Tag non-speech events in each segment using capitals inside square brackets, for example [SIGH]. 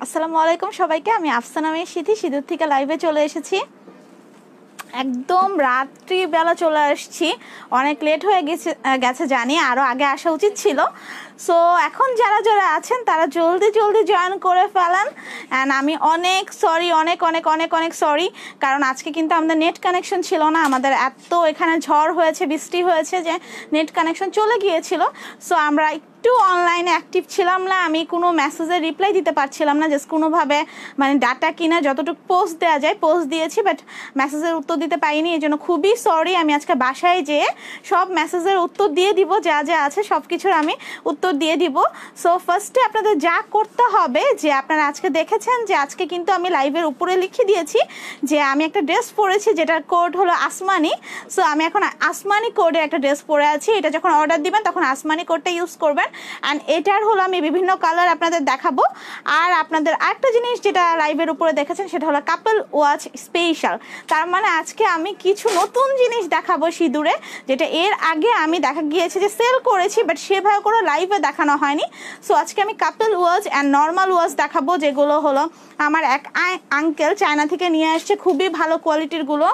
আসসালামু আলাইকুম সবাইকে আমি আফসানা মেয়ে সিধি সিঁদুর থেকে লাইভে চলে এসেছি একদম রাত্রিবেলা চলে আসছি। অনেক লেট হয়ে গেছে গেছে জানি আরও আগে আসা উচিত ছিল। সো এখন যারা যারা আছেন, তারা জলদি জলদি জয়েন করে ফেলেন। অ্যান্ড আমি অনেক সরি অনেক অনেক অনেক অনেক সরি কারণ আজকে কিন্তু আমাদের নেট কানেকশন ছিল না। আমাদের এত এখানে ঝড় হয়েছে, বৃষ্টি হয়েছে যে নেট কানেকশন চলে গিয়েছিল। সো আমরা একটু অনলাইনে অ্যাক্টিভ ছিলাম না, আমি কোনো মেসেজের রিপ্লাই দিতে পারছিলাম না জাস্ট কোনোভাবে মানে ডাটা কিনা যতটুকু পোস্ট দেওয়া যায় পোস্ট দিয়েছি বাট মেসেজের উত্তর দিতে পারিনি, এই জন্য খুবই সরি আমি আজকে বাসায় যেয়ে সব মেসেজের উত্তর দিয়ে দিব, যা যা আছে সব কিছুর আমি উত্তর দিয়ে দিব। সো ফার্স্টে আপনাদের যা করতে হবে, যে আপনারা আজকে দেখেছেন যে আজকে কিন্তু আমি লাইভের উপরে লিখে দিয়েছি, যে আমি একটা ড্রেস পরেছি, যেটার কোড হলো আসমানি সো আমি এখন আসমানি কোডের একটা ড্রেস পরে আছি, এটা যখন অর্ডার দিবেন, তখন আসমানি কোডটা ইউজ করবেন। অ্যান্ড এটার হলো আমি বিভিন্ন কালার আপনাদের দেখাবো। আর আপনাদের আরেকটা জিনিস যেটা লাইভের উপরে দেখেছেন, সেটা হলো কাপল ওয়াচ স্পেশাল তার মানে আজকে আমি কিছু নতুন জিনিস দেখাবো সিঁদুরে, যেটা এর আগে আমি দেখা গিয়েছে যে সেল করেছি বাট সেভাবে কোনো লাইভে দেখানো হয়নি। সো আজকে আমি couple watch and normal watch দেখাবো, যেগুলো হলো আমার এক আঙ্কেল চায়না থেকে নিয়ে আসছে, খুবই ভালো কোয়ালিটিরগুলো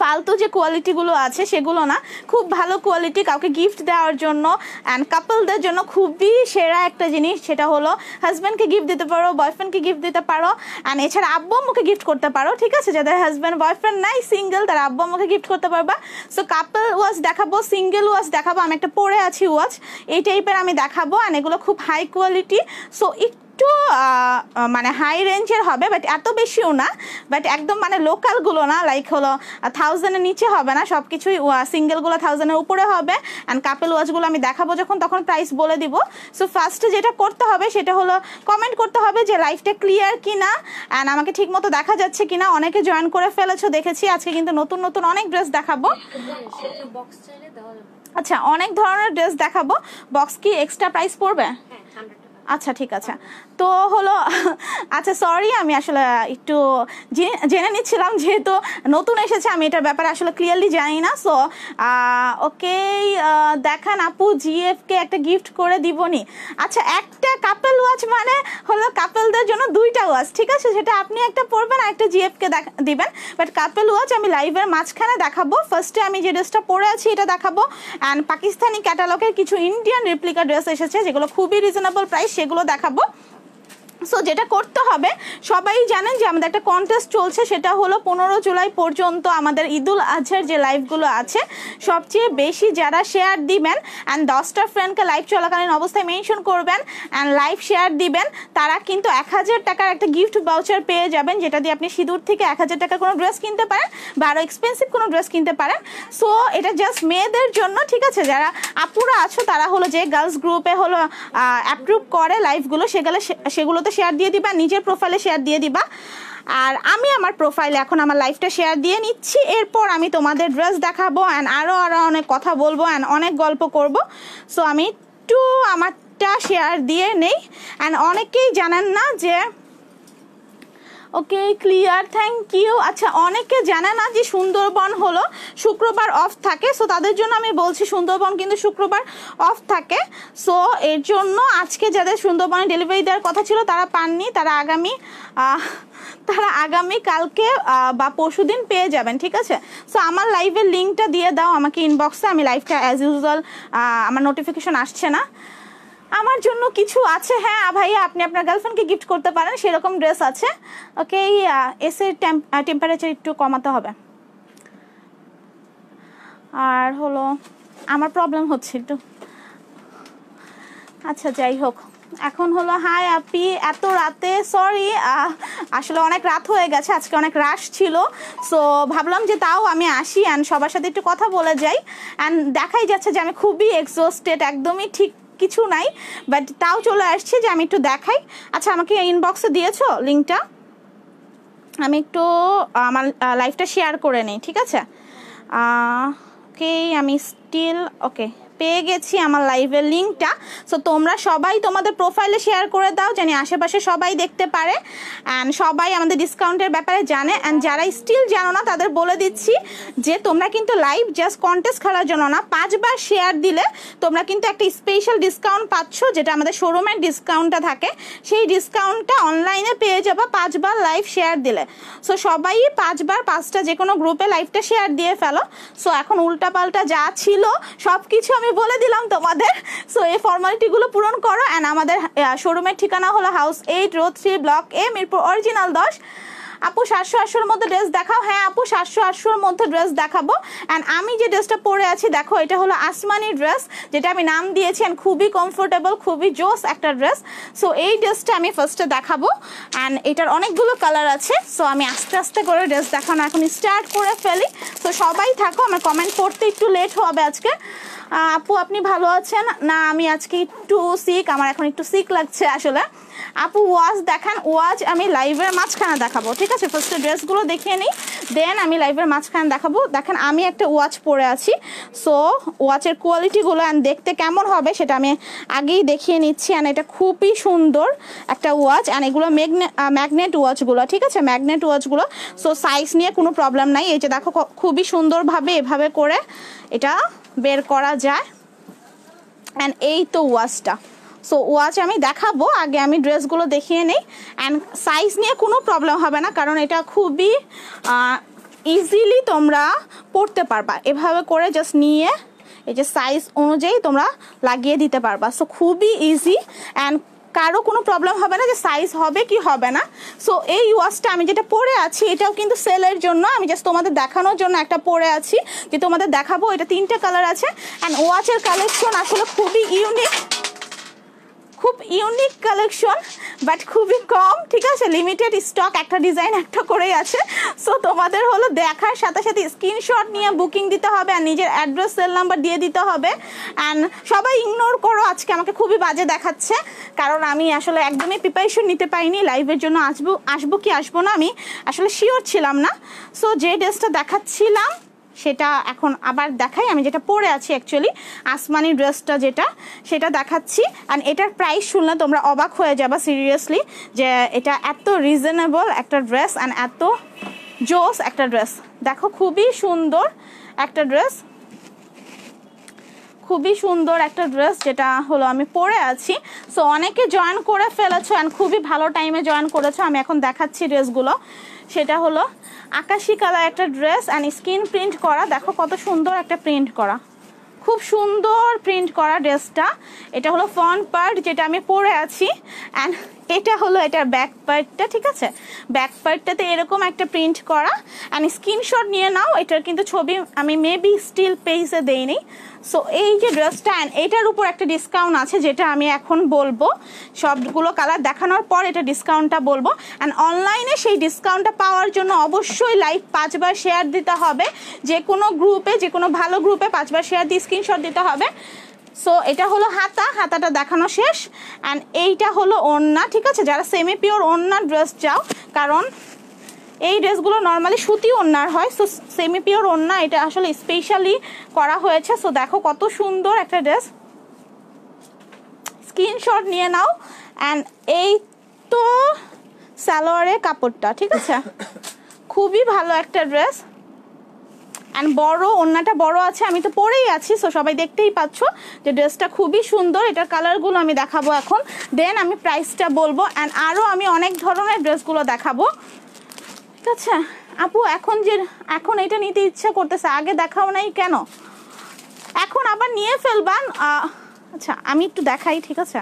ফালতু যে কোয়ালিটিগুলো আছে সেগুলো না, খুব ভালো কোয়ালিটি কাউকে গিফট দেওয়ার জন্য অ্যান্ড কাপলদের জন্য খুবই সেরা একটা জিনিস সেটা হলো হাজব্যান্ডকে গিফট দিতে পারো বয়ফ্রেন্ডকে গিফট দিতে পারো অ্যান্ড এছাড়া আব্বু আম্মুকে গিফট করতে পারো, ঠিক আছে? যাদের হাজব্যান্ড বয়ফ্রেন্ড নাই সিঙ্গেল তারা আব্বু আম্মুকে গিফট করতে পারবা। সো কাপল ওয়াচ দেখাবো সিঙ্গেল ওয়াচ দেখাবো, আমি একটা পরে আছি ওয়াচ এই টাইপের আমি দেখাবো অ্যান্ড এগুলো খুব হাই কোয়ালিটি সো একটু মানে হাই রেঞ্জের হবে বাট এত বেশিও না বাট একদম মানে লোকালগুলো না লাইক হলো থাউজেন্ডের নিচে হবে না সব কিছুই সিঙ্গেলগুলো থাউজেন্ডের উপরে হবে অ্যান্ড কাপেল ওয়াচগুলো আমি দেখাবো যখন তখন প্রাইস বলে দিব। সো ফার্স্টে যেটা করতে হবে সেটা হলো কমেন্ট করতে হবে যে লাইফটা ক্লিয়ার কি না অ্যান্ড আমাকে ঠিক মতো দেখা যাচ্ছে কিনা অনেকে জয়েন করে ফেলেছো দেখেছি আজকে কিন্তু নতুন নতুন অনেক ড্রেস দেখাবো। আচ্ছা অনেক ধরনের ড্রেস দেখাবো। বক্স কি এক্সট্রা প্রাইস পড়বে? হ্যাঁ। আচ্ছা ঠিক আছে। তো হলো আচ্ছা সরি আমি আসলে একটু জেনে নিচ্ছিলাম যেহেতু নতুন এসেছে, আমি এটার ব্যাপারে আসলে ক্লিয়ারলি জানি না সো ওকে দেখান আপু জিএফকে একটা গিফট করে দিবনি। আচ্ছা একটা কাপেল ওয়াচ মানে হলো কাপেলদের জন্য দুইটা ওয়াচ ঠিক আছে? সেটা আপনি একটা পরবেন আর একটা জিএফকে দিবেন। বাট কাপেল ওয়াচ আমি লাইভের মাঝখানে দেখাবো। ফার্স্টে আমি যে ড্রেসটা পরে আছি, এটা দেখাবো। অ্যান্ড পাকিস্তানি ক্যাটালগের কিছু ইন্ডিয়ান রেপ্লিকা ড্রেস এসেছে, যেগুলো খুবই রিজনেবল প্রাইস সেগুলো দেখাবো। সো যেটা করতে হবে, সবাই জানেন যে আমাদের একটা কন্টেস্ট চলছে, সেটা হলো পনেরো জুলাই পর্যন্ত আমাদের ঈদুল আজহার যে লাইভগুলো আছে, সবচেয়ে বেশি যারা শেয়ার দিবেন অ্যান্ড দশটা ফ্রেন্ডকে লাইভ চলাকালীন অবস্থায় মেনশন করবেন অ্যান্ড লাইভ শেয়ার দিবেন, তারা কিন্তু এক হাজার টাকার একটা গিফট বাউচার পেয়ে যাবেন, যেটা দিয়ে আপনি সিঁদুর থেকে এক হাজার টাকার কোনো ড্রেস কিনতে পারেন বা আরও এক্সপেন্সিভ কোনো ড্রেস কিনতে পারেন। সো এটা জাস্ট মেয়েদের জন্য, ঠিক আছে? যারা আপুরা আছো, তারা হলো যে গার্লস গ্রুপে হলো অ্যাপ্রুভ করে লাইভগুলো সেগুলো সেগুলোতে শেয়ার দিয়ে দিবা, নিজের প্রোফাইলে শেয়ার দিয়ে দিবা। আর আমি আমার প্রোফাইলে এখন আমার লাইফটা শেয়ার দিয়ে নিচ্ছি। এরপর আমি তোমাদের ড্রেস দেখাবো অ্যান্ড আরও আরও অনেক কথা বলব অ্যান্ড অনেক গল্প করব। সো আমি একটু আমারটা শেয়ার দিয়ে নেই। অ্যান্ড অনেকেই জানেন না যে ওকে ক্লিয়ার থ্যাংক ইউ আচ্ছা অনেকে জানে না যে সুন্দরবন হলো শুক্রবার অফ থাকে সো তাদের জন্য আমি বলছি সুন্দরবন কিন্তু শুক্রবার অফ থাকে। সো এর জন্য আজকে যাদের সুন্দরবনে ডেলিভারি দেওয়ার কথা ছিল, তারা পাননি, তারা আগামী তারা আগামী কালকে বা পরশুদিন পেয়ে যাবেন, ঠিক আছে? সো আমার লাইভের লিঙ্কটা দিয়ে দাও আমাকে ইনবক্সে আমি লাইভটা অ্যাজ ইউজুয়াল আমার নোটিফিকেশন আসছে না। আমার জন্য কিছু আছে হ্যাঁ ভাইয়া, আপনি আপনার গার্লফ্রেন্ডকে গিফট করতে পারেন, সেরকম ড্রেস আছে। ওকে এসে টেম্পারেচার একটু কমাতে হবে। আর হলো, আমার প্রবলেম হচ্ছে একটু। আচ্ছা যাই হোক। এখন হলো হাই আপি, এত রাতে সরি আসলে অনেক রাত হয়ে গেছে, আজকে অনেক রাশ ছিল। সো ভাবলাম যে তাও আমি আসি অ্যান্ড সবার সাথে একটু কথা বলে যাই। অ্যান্ড দেখাই যাচ্ছে যে আমি খুবই এক্সস্টেড একদমই ঠিক কিছু নাই বাট তাও চলে আসছে যে আমি একটু দেখাই। আচ্ছা আমাকে ইনবক্সে দিয়েছ লিঙ্কটা আমি একটু আমার লাইফটা শেয়ার করে নিই, ঠিক আছে? ওকে আমি স্টিল ওকে পেয়ে গেছি আমার লাইভের লিঙ্কটা সো তোমরা সবাই তোমাদের প্রোফাইলে শেয়ার করে দাও জানি আশেপাশে সবাই দেখতে পারে। অ্যান্ড সবাই আমাদের ডিসকাউন্টের ব্যাপারে জানে। অ্যান্ড যারা স্টিল জানো না, তাদের বলে দিচ্ছি যে, তোমরা কিন্তু লাইভ জাস্ট কন্টেস্ট খেলার জন্য না, পাঁচবার শেয়ার দিলে তোমরা কিন্তু একটা স্পেশাল ডিসকাউন্ট পাচ্ছ, যেটা আমাদের শোরুমের ডিসকাউন্টটা থাকে। সেই ডিসকাউন্টটা অনলাইনে পেয়ে যাবা, পাঁচবার লাইভ শেয়ার দিলে। সো সবাই পাঁচবার, পাঁচটা যে কোনো গ্রুপে লাইভটা শেয়ার দিয়ে ফেলো। সো এখন উল্টাপাল্টা যা ছিল সব কিছু বলে দিলাম তোমাদের। সো এই ফর্মালিটিগুলো পূরণ করো। অ্যান্ড আমাদের শোরুমের ঠিকানা হলো house eight road three block A Mirpur original দশ। আপু, সাতশো আটশোর মধ্যে ড্রেস দেখাও। হ্যাঁ আপু, সাতশো আটশোর মধ্যে ড্রেস দেখাবো। অ্যান্ড আমি যে ড্রেসটা পরে আছি, দেখো, এটা হলো আসমানি ড্রেস যেটা আমি নাম দিয়েছি অ্যান্ড খুবই কমফোর্টেবল খুবই জোস একটা ড্রেস সো এই ড্রেসটা আমি ফার্স্টে দেখাবো। অ্যান্ড এটার অনেকগুলো কালার আছে। সো আমি আস্তে আস্তে করে ড্রেস দেখানো এখন স্টার্ট করে ফেলি। তো সবাই থাকো, আমার কমেন্ট করতে একটু লেট হবে আজকে। আপু, আপনি ভালো আছেন? না, আমি আজকে একটু সিক আমার এখন একটু সিক লাগছে আসলে। আপু ওয়াচ দেখান ওয়াচ আমি লাইভের মাঝখানে দেখাবো, ঠিক আছে? ফার্স্টে ড্রেসগুলো দেখিয়ে নিই দেন আমি লাইভের মাঝখানে দেখাবো। দেখেন, আমি একটা ওয়াচ পরে আছি সো ওয়াচের কোয়ালিটিগুলো অ্যান্ড দেখতে কেমন হবে সেটা আমি আগেই দেখিয়ে নিচ্ছি অ্যান্ড এটা খুবই সুন্দর একটা ওয়াচ অ্যান্ড এগুলো ম্যাগনে ম্যাগনেট ওয়াচগুলো ঠিক আছে? ম্যাগনেট ওয়াচগুলো সো সাইজ নিয়ে কোনো প্রবলেম নাই। এই যে দেখো খুবই সুন্দরভাবে এভাবে করে এটা বের করা যায় অ্যান্ড এই তো ওয়াচটা সো ওয়াচ আমি দেখাবো, আগে আমি ড্রেসগুলো দেখিয়ে নিই। অ্যান্ড সাইজ নিয়ে কোনো প্রবলেম হবে না, কারণ এটা খুবই ইজিলি তোমরা পড়তে পারবা। এভাবে করে জাস্ট নিয়ে, এই যে সাইজ অনুযায়ী তোমরা লাগিয়ে দিতে পারবা। সো খুবই ইজি অ্যান্ড কারও কোনো প্রবলেম হবে না যে সাইজ হবে কি হবে না। সো এই ওয়াচটা আমি যেটা পরে আছি, এটাও কিন্তু সেলের জন্য, আমি জাস্ট তোমাদের দেখানোর জন্য একটা পরে আছি। যে তোমাদের দেখাবো, এটা তিনটে কালার আছে। অ্যান্ড ওয়াচের কালেকশন আসলে খুবই ইউনিক খুব ইউনিক কালেকশন বাট খুবই কম, ঠিক আছে? লিমিটেড স্টক একটা ডিজাইন একটা করেই আছে। সো তোমাদের হলো দেখার সাথে সাথে স্ক্রিনশট নিয়ে বুকিং দিতে হবে আর নিজের অ্যাড্রেস সেল নাম্বার দিয়ে দিতে হবে। অ্যান্ড সবাই ইগনোর করো, আজকে আমাকে খুবই বাজে দেখাচ্ছে। কারণ আমি আসলে একদমই প্রিপারেশন নিতে পারিনি লাইভের জন্য আসব আসব কি আসব না আমি আসলে শিওর ছিলাম না। সো যে ড্রেসটা দেখাচ্ছিলাম সেটা এখন আবার দেখাই। আমি যেটা পরে আছি অ্যাকচুয়ালি আসমানি ড্রেসটা যেটা, সেটা দেখাচ্ছি। অ্যান্ড এটার প্রাইস শুনলে তোমরা অবাক হয়ে যাবা সিরিয়াসলি যে এটা এত রিজনেবল একটা ড্রেস অ্যান্ড এত জোস একটা ড্রেস দেখো, খুবই সুন্দর একটা ড্রেস খুবই সুন্দর একটা ড্রেস যেটা হলো, আমি পরে আছি। সো অনেকে জয়েন করে ফেলেছো অ্যান্ড খুবই ভালো টাইমে জয়েন করেছ। আমি এখন দেখাচ্ছি ড্রেসগুলো সেটা হলো আকাশি কালার একটা ড্রেস অ্যান্ড স্কিন প্রিন্ট করা। দেখো কত সুন্দর একটা প্রিন্ট করা। খুব সুন্দর প্রিন্ট করা ড্রেসটা। এটা হলো ফ্রন্ট পার্ট যেটা আমি পরে আছি। অ্যান্ড এটা হলো এটার ব্যাক পার্টটা, ঠিক আছে? ব্যাক পার্টটাতে এরকম একটা প্রিন্ট করা। অ্যান্ড স্ক্রিনশট নিয়ে নাও, এটার কিন্তু ছবি আমি মেবি স্টিল পেজে দেইনি। সো এই যে ড্রেসটা এটার উপর একটা ডিসকাউন্ট আছে যেটা আমি এখন বলব। সবগুলো কালার দেখানোর পর এটা ডিসকাউন্টটা বলব। অ্যান্ড অনলাইনে সেই ডিসকাউন্টটা পাওয়ার জন্য অবশ্যই লাইভ পাঁচবার শেয়ার দিতে হবে। যে কোনো গ্রুপে যে কোনো ভালো গ্রুপে পাঁচবার শেয়ার দিয়ে স্ক্রিনশট দিতে হবে। সো এটা হলো হাতা, হাতাটা দেখানো শেষ। অ্যান্ড এইটা হলো ওড়না, ঠিক আছে? যারা সেমি পিওর ওড়না ড্রেস চাও, কারণ এই ড্রেসগুলো নর্মালি সুতি ওড়নার হয় সো সেমি পিওর ওড়না এটা আসলে স্পেশালি করা হয়েছে। সো দেখো কত সুন্দর একটা ড্রেস। স্ক্রিনশট নিয়ে নাও অ্যান্ড এই তো সালোয়ারের কাপড়টা, ঠিক আছে? খুবই ভালো একটা ড্রেস। অ্যান্ড বড় ওড়নাটা বড় আছে, আমি তো পরেই আছি সো সবাই দেখতেই পাচ্ছ যে ড্রেসটা খুবই সুন্দর। এটার কালারগুলো আমি দেখাবো এখন। দেন আমি প্রাইসটা বলব অ্যান্ড আরও আমি অনেক ধরনের ড্রেসগুলো দেখাবো। ঠিক আছে আপু, এখন যে, এখন এটা নিতে ইচ্ছা করতেছে, আগে দেখাও নাই কেন? এখন আবার নিয়ে ফেলবান? আচ্ছা আমি একটু দেখাই, ঠিক আছে?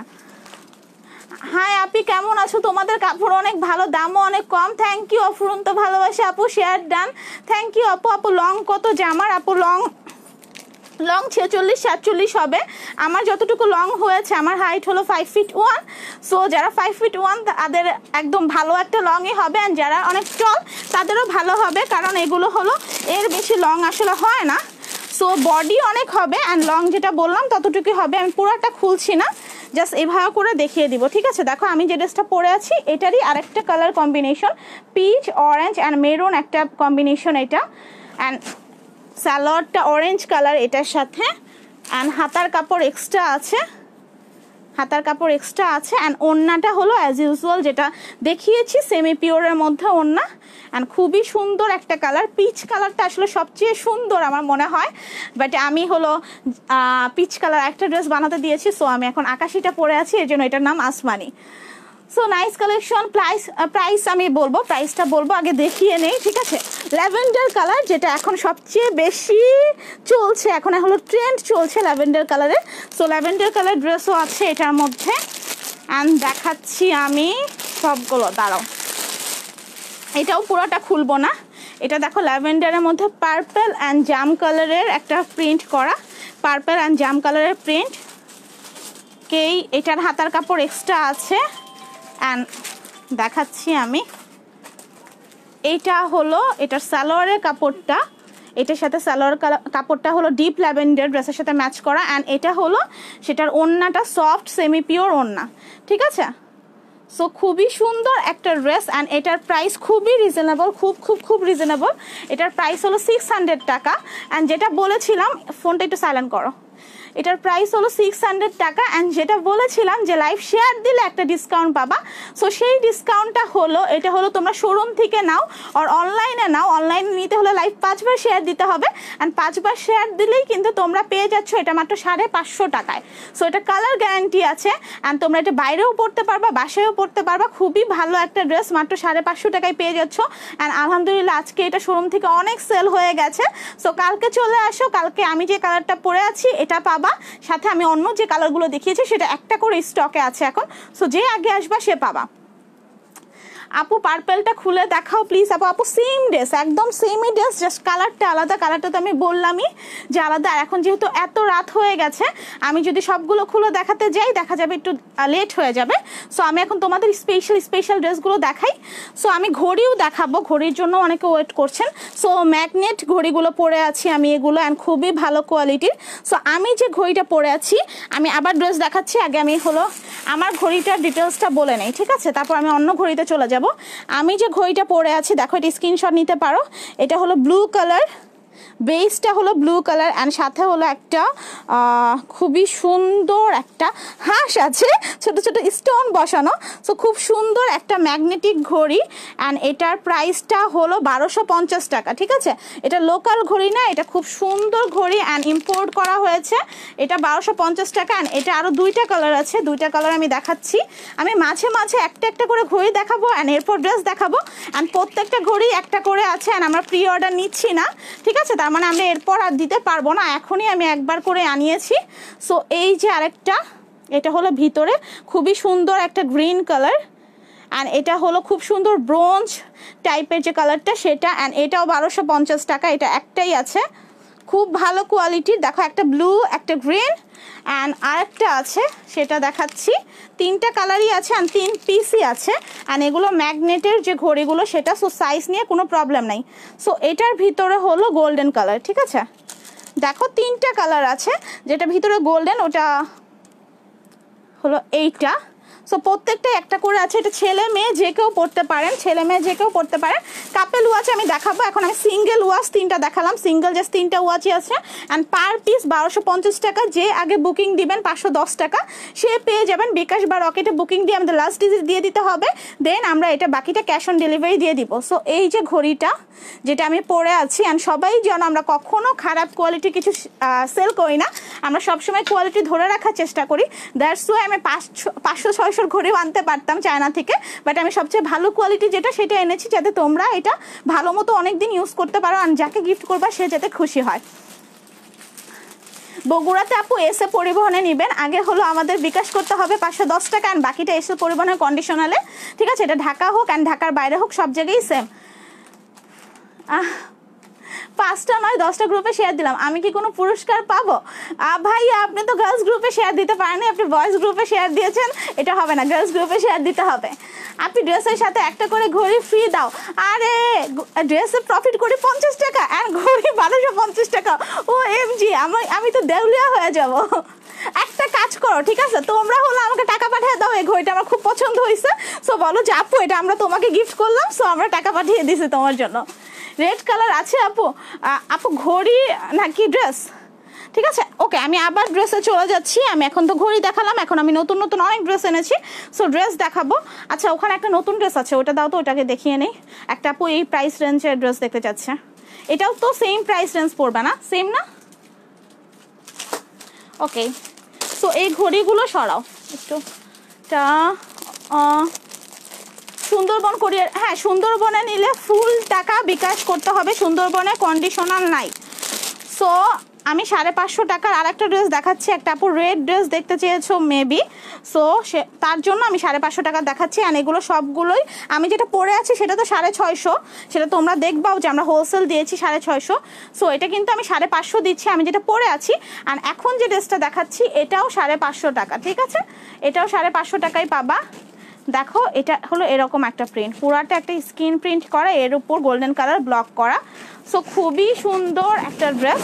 হাই, আপি, কেমন আছো? তোমাদের কাপড় অনেক ভালো, দামও অনেক কম। থ্যাংক ইউ অফুরন্ত ভালোবাসে, আপু শেয়ার ডান থ্যাংক ইউ আপু আপু লং কত জামার? আপু লং লং ছেচল্লিশ, সাতচল্লিশ হবে। আমার যতটুকু লং হয়েছে, আমার হাইট হলো ফাইভ ফিট ওয়ান সো যারা ফাইভ ফিট ওয়ান তাদের একদম ভালো একটা লংই হবে। অ্যান্ড যারা অনেক টল তাদেরও ভালো হবে। কারণ এগুলো হলো, এর বেশি লং আসলে হয় না। সো বডি অনেক হবে। অ্যান্ড লং যেটা বললাম, ততটুকুই হবে। আমি পুরোটা খুলছি না। জাস্ট এভাবে করে দেখিয়ে দিব। ঠিক আছে? দেখো, আমি যে ড্রেসটা পরে আছি, এটারই আরেকটা colour combination peach orange and maroon একটা কম্বিনেশন এটা। অ্যান্ড স্যালাডটা অরেঞ্জ কালার এটার সাথে অ্যান্ড হাতার কাপড় এক্সট্রা আছে। হাতার কাপড় এক্সট্রা আছে অ্যান্ড ওড়নাটা হলো অ্যাজ ইউজুয়াল যেটা দেখিয়েছি সেমি পিওরের মধ্যে ওড়না অ্যান্ড খুবই সুন্দর একটা কালার পিচ কালারটা আসলে সবচেয়ে সুন্দর আমার মনে হয়। বাট আমি হলো পিচ কালার একটা ড্রেস বানাতে দিয়েছি সো আমি এখন আকাশিটা পরে আছি, এর জন্য এটার নাম Asmani. So nice collection price price আমি বলব প্রাইসটা বলব, আগে দেখিয়ে নেই, ঠিক আছে? ল্যাভেন্ডার কালার যেটা এখন সবচেয়ে বেশি চলছে, এখন হলো ট্রেন্ড চলছে ল্যাভেন্ডার কালারের সো ল্যাভেন্ডার কালার ড্রেসও আছে এটার মধ্যে। অ্যান্ড দেখাচ্ছি আমি সবগুলো, দাঁড়াও। এটাও পুরোটা খুলবো না। এটা দেখো ল্যাভেন্ডারের মধ্যে পার্পেল অ্যান্ড জাম কালারের একটা প্রিন্ট করা। পার্পেল অ্যান্ড জাম কালারের প্রিন্ট কেই এটার হাতার কাপড় এক্সট্রা আছে। অ্যান্ড দেখাচ্ছি আমি। এইটা হলো এটার সালোয়ারের কাপড়টা। এটার সাথে সালোয়ার কাপড়টা হলো ডিপ ল্যাভেন্ডার ড্রেসের সাথে ম্যাচ করা। অ্যান্ড এটা হলো, সেটার ওড়নাটা সফট সেমি পিওর ওড়না ঠিক আছে? সো খুবই সুন্দর একটা ড্রেস অ্যান্ড এটার প্রাইস খুবই রিজনেবল খুব খুব খুব রিজনেবল এটার প্রাইস হলো সিক্স হান্ড্রেড টাকা। অ্যান্ড যেটা বলেছিলাম ফোনটা একটু সাইলেন্ট করো। এটার প্রাইস হলো সিক্স হান্ড্রেড টাকা অ্যান্ড যেটা বলেছিলাম যে লাইভ শেয়ার দিলে একটা ডিসকাউন্ট পাবা। সো সেই ডিসকাউন্টটা হলো, এটা হলো তোমরা শোরুম থেকে নাও আর অনলাইনে নাও। অনলাইনে নিতে হলে লাইভ পাঁচবার শেয়ার দিতে হবে অ্যান্ড পাঁচবার শেয়ার দিলেই কিন্তু তোমরা পেয়ে যাচ্ছ এটা মাত্র সাড়ে পাঁচশো টাকায়। সো এটা কালার গ্যারান্টি আছে অ্যান্ড তোমরা এটা বাইরেও পড়তে পারবা, বাসায়ও পড়তে পারবা। খুবই ভালো একটা ড্রেস মাত্র সাড়ে পাঁচশো টাকায় পেয়ে যাচ্ছ। অ্যান্ড আলহামদুলিল্লাহ, আজকে এটা শোরুম থেকে অনেক সেল হয়ে গেছে। সো কালকে চলে আসো, কালকে আমি যে কালারটা পরে আছি, এটা পাবা সাথে আমি অন্য যে কালারগুলো দেখিয়েছি, সেটা একটা করে স্টকে আছে এখন। সো যে আগে আসবা, সে পাবা। আপু পার্পেলটা খুলে দেখাও প্লিজ আপু। আপু সেম ড্রেস একদম সেমই ড্রেস জাস্ট কালারটা আলাদা কালারটা তো আমি বললামই যে আলাদা। এখন যেহেতু এত রাত হয়ে গেছে, আমি যদি সবগুলো খুলে দেখাতে যাই, দেখা যাবে একটু লেট হয়ে যাবে। সো আমি এখন তোমাদের স্পেশাল স্পেশাল ড্রেসগুলো দেখাই। সো আমি ঘড়িও দেখাবো। ঘড়ির জন্য অনেকে ওয়েট করছেন। সো ম্যাগনেট ঘড়িগুলো পরে আছি আমি এগুলো অ্যান্ড খুবই ভালো কোয়ালিটির সো আমি যে ঘড়িটা পরে আছি, আমি আবার ড্রেস দেখাচ্ছি। আগে আমি হলো, আমার ঘড়িটার ডিটেলসটা বলে নেই, ঠিক আছে? তারপর আমি অন্য ঘড়িতে চলে যাব। আমি যে ঘড়িটা পরে আছি দেখো এটা স্ক্রিনশট নিতে পারো। এটা হলো ব্লু কালার বেসটা হলো ব্লু কালার অ্যান্ড সাথে হলো একটা খুবই সুন্দর একটা হাঁস আছে, ছোট ছোট স্টোন বসানো। সো খুব সুন্দর একটা ম্যাগনেটিক ঘড়ি অ্যান্ড এটার প্রাইসটা হলো বারোশো পঞ্চাশ টাকা, ঠিক আছে? এটা লোকাল ঘড়ি না, এটা খুব সুন্দর ঘড়ি অ্যান্ড ইম্পোর্ট করা হয়েছে। এটা বারোশো পঞ্চাশ টাকা অ্যান্ড এটা আরও দুইটা কালার আছে, দুইটা কালার আমি দেখাচ্ছি। আমি মাঝে মাঝে একটা একটা করে ঘড়ি দেখাবো অ্যান্ড এরপর ড্রেস দেখাবো। অ্যান্ড প্রত্যেকটা ঘড়ি একটা করে আছে অ্যান্ড আমরা প্রি অর্ডার নিচ্ছি না, ঠিক আছে তার মানে আমরা এরপর আর দিতে পারব না। এখনই আমি একবার করে আনিয়েছি। সো এই যে আরেকটা, এটা হলো ভিতরে খুবই সুন্দর একটা গ্রিন কালার অ্যান্ড এটা হলো খুব সুন্দর ব্রোঞ্জ টাইপের যে কালারটা সেটা অ্যান্ড এটাও বারোশো পঞ্চাশ টাকা। এটা একটাই আছে। খুব ভালো কোয়ালিটির দেখো, একটা ব্লু একটা গ্রিন অ্যান্ড আরেকটা আছে, সেটা দেখাচ্ছি। তিনটা কালারই আছে অ্যান্ড তিন পিসই আছে অ্যান্ড এগুলো ম্যাগনেটের যে ঘড়িগুলো, সেটা সো সাইজ নিয়ে কোনো প্রবলেম নাই। সো এটার ভিতরে হলো গোল্ডেন কালার ঠিক আছে? দেখো, তিনটা কালার আছে, যেটা ভিতরে গোল্ডেন ওটা হলো এইটা। সো প্রত্যেকটা একটা করে আছে, এটা ছেলে মেয়ে যে কেউ পড়তে পারেন, ছেলে মেয়ে যে কেউ পড়তে পারেন। কাপেল ওয়াচ আমি দেখাবো, এখন আমি সিঙ্গেল ওয়াচ তিনটা দেখালাম। সিঙ্গেল জাস্ট তিনটা ওয়াচই আছে অ্যান্ড পার পিস বারোশো পঞ্চাশ টাকা, যে আগে বুকিং দিবেন পাঁচশো দশ টাকা, সে পেয়ে যাবেন বিকাশ বা রকেটে বুকিং দিয়ে আমাদের লাস্ট ডিজিট দিয়ে দিতে হবে। দেন আমরা এটা বাকিটা ক্যাশ অন ডেলিভারি দিয়ে দিব। সো এই যে ঘড়িটা, যেটা আমি পরে আছি অ্যান্ড সবাই যেন আমরা কখনো খারাপ কোয়ালিটি কিছু সেল করি না, আমরা সবসময় কোয়ালিটি ধরে রাখার চেষ্টা করি। দ্যাটস ওয়াই আমি পাঁচশো পাঁচশো ছয়শোর ঘড়িও আনতে পারতাম চায়না থেকে বাট আমি সবচেয়ে ভালো কোয়ালিটি যেটা সেটা এনেছি যাতে তোমরা এটা ভালো মতো অনেক দিন ইউজ করতে পারো আর যাকে গিফট করবা সে যাতে খুশি হয়। বগুড়াতে আপু এসে পরিবহনে নেবেন, আগে হলো আমাদের বিকাশ করতে হবে পাঁচশো দশ টাকা অ্যান্ড বাকিটা এসে পরিবহনের কন্ডিশনালে ঠিক আছে, এটা ঢাকা হোক অ্যান্ড ঢাকার বাইরে হোক সব জায়গায় সেম আহ পাঁচটা নয়, দশটা গ্রুপে শেয়ার দিলাম। আমি কি কোনো পুরস্কার পাবো? ভাই আপনি তো গার্লস গ্রুপে শেয়ার দিতে পারেনি আপনি বয়েজ গ্রুপে শেয়ার দিয়েছেন, এটা হবে না গার্লস গ্রুপে শেয়ার দিতে হবে। আপনি ড্রেসের সাথে একটা করে ঘড়ি ফ্রি দাও। আরে ড্রেসে প্রফিট করি পঞ্চাশ টাকা, আর ঘড়ি বারোশো পঞ্চাশ টাকা। ও এম জি আমি আমি তো দেউলিয়া হয়ে যাব। একটা কাজ করো, ঠিক আছে? তোমরা হলো আমাকে টাকা পাঠিয়ে দাও, এই ঘড়িটা আমার খুব পছন্দ হয়েছে সো বলো যে, আপু, এটা আমরা তোমাকে গিফট করলাম সো আমরা টাকা পাঠিয়ে দিছি তোমার জন্য। রেড কালার আছে আপু? আপু, ঘড়ি নাকি ড্রেস? ঠিক আছে, ওকে, আমি আবার ড্রেসে চলে যাচ্ছি। আমি এখন তো ঘড়ি দেখালাম, এখন আমি নতুন নতুন অনেক ড্রেস এনেছি। সো ড্রেস দেখাবো। আচ্ছা ওখানে একটা নতুন ড্রেস আছে, ওটা দাও তো, ওটাকে দেখিয়ে নেই। একটা আপু এই প্রাইস রেঞ্জের ড্রেস দেখতে চাচ্ছে। এটাও তো সেম প্রাইস রেঞ্জ পড়বে না? সেম না? ওকে সো এই ঘড়িগুলো সরাও। একটু সুন্দরবন কোরিয়ার হ্যাঁ সুন্দরবনে নিলে ফুল টাকা বিকাশ করতে হবে, সুন্দরবনে কন্ডিশনাল নাই। সো আমি সাড়ে পাঁচশো টাকার আর একটা ড্রেস দেখাচ্ছি, একটা আপু রেড ড্রেস দেখতে চেয়েছো মেবি সো সে, তার জন্য আমি সাড়ে পাঁচশো টাকা দেখাচ্ছি আর এগুলো সবগুলোই, আমি যেটা পরে আছি সেটা তো সাড়ে ছয়শো, সেটা তোমরা দেখবাও যে আমরা হোলসেল দিয়েছি সাড়ে ছয়শো। সো এটা কিন্তু আমি সাড়ে পাঁচশো দিচ্ছি, আমি যেটা পরে আছি আর এখন যে ড্রেসটা দেখাচ্ছি, এটাও সাড়ে পাঁচশো টাকা, ঠিক আছে? এটাও সাড়ে পাঁচশো টাকায় পাবা। দেখো, এটা হলো এরকম একটা প্রিন্ট পুরাটা একটা স্ক্রিন প্রিন্ট করা, এর উপর গোল্ডেন কালার ব্লক করা। সো খুবই সুন্দর একটা ড্রেস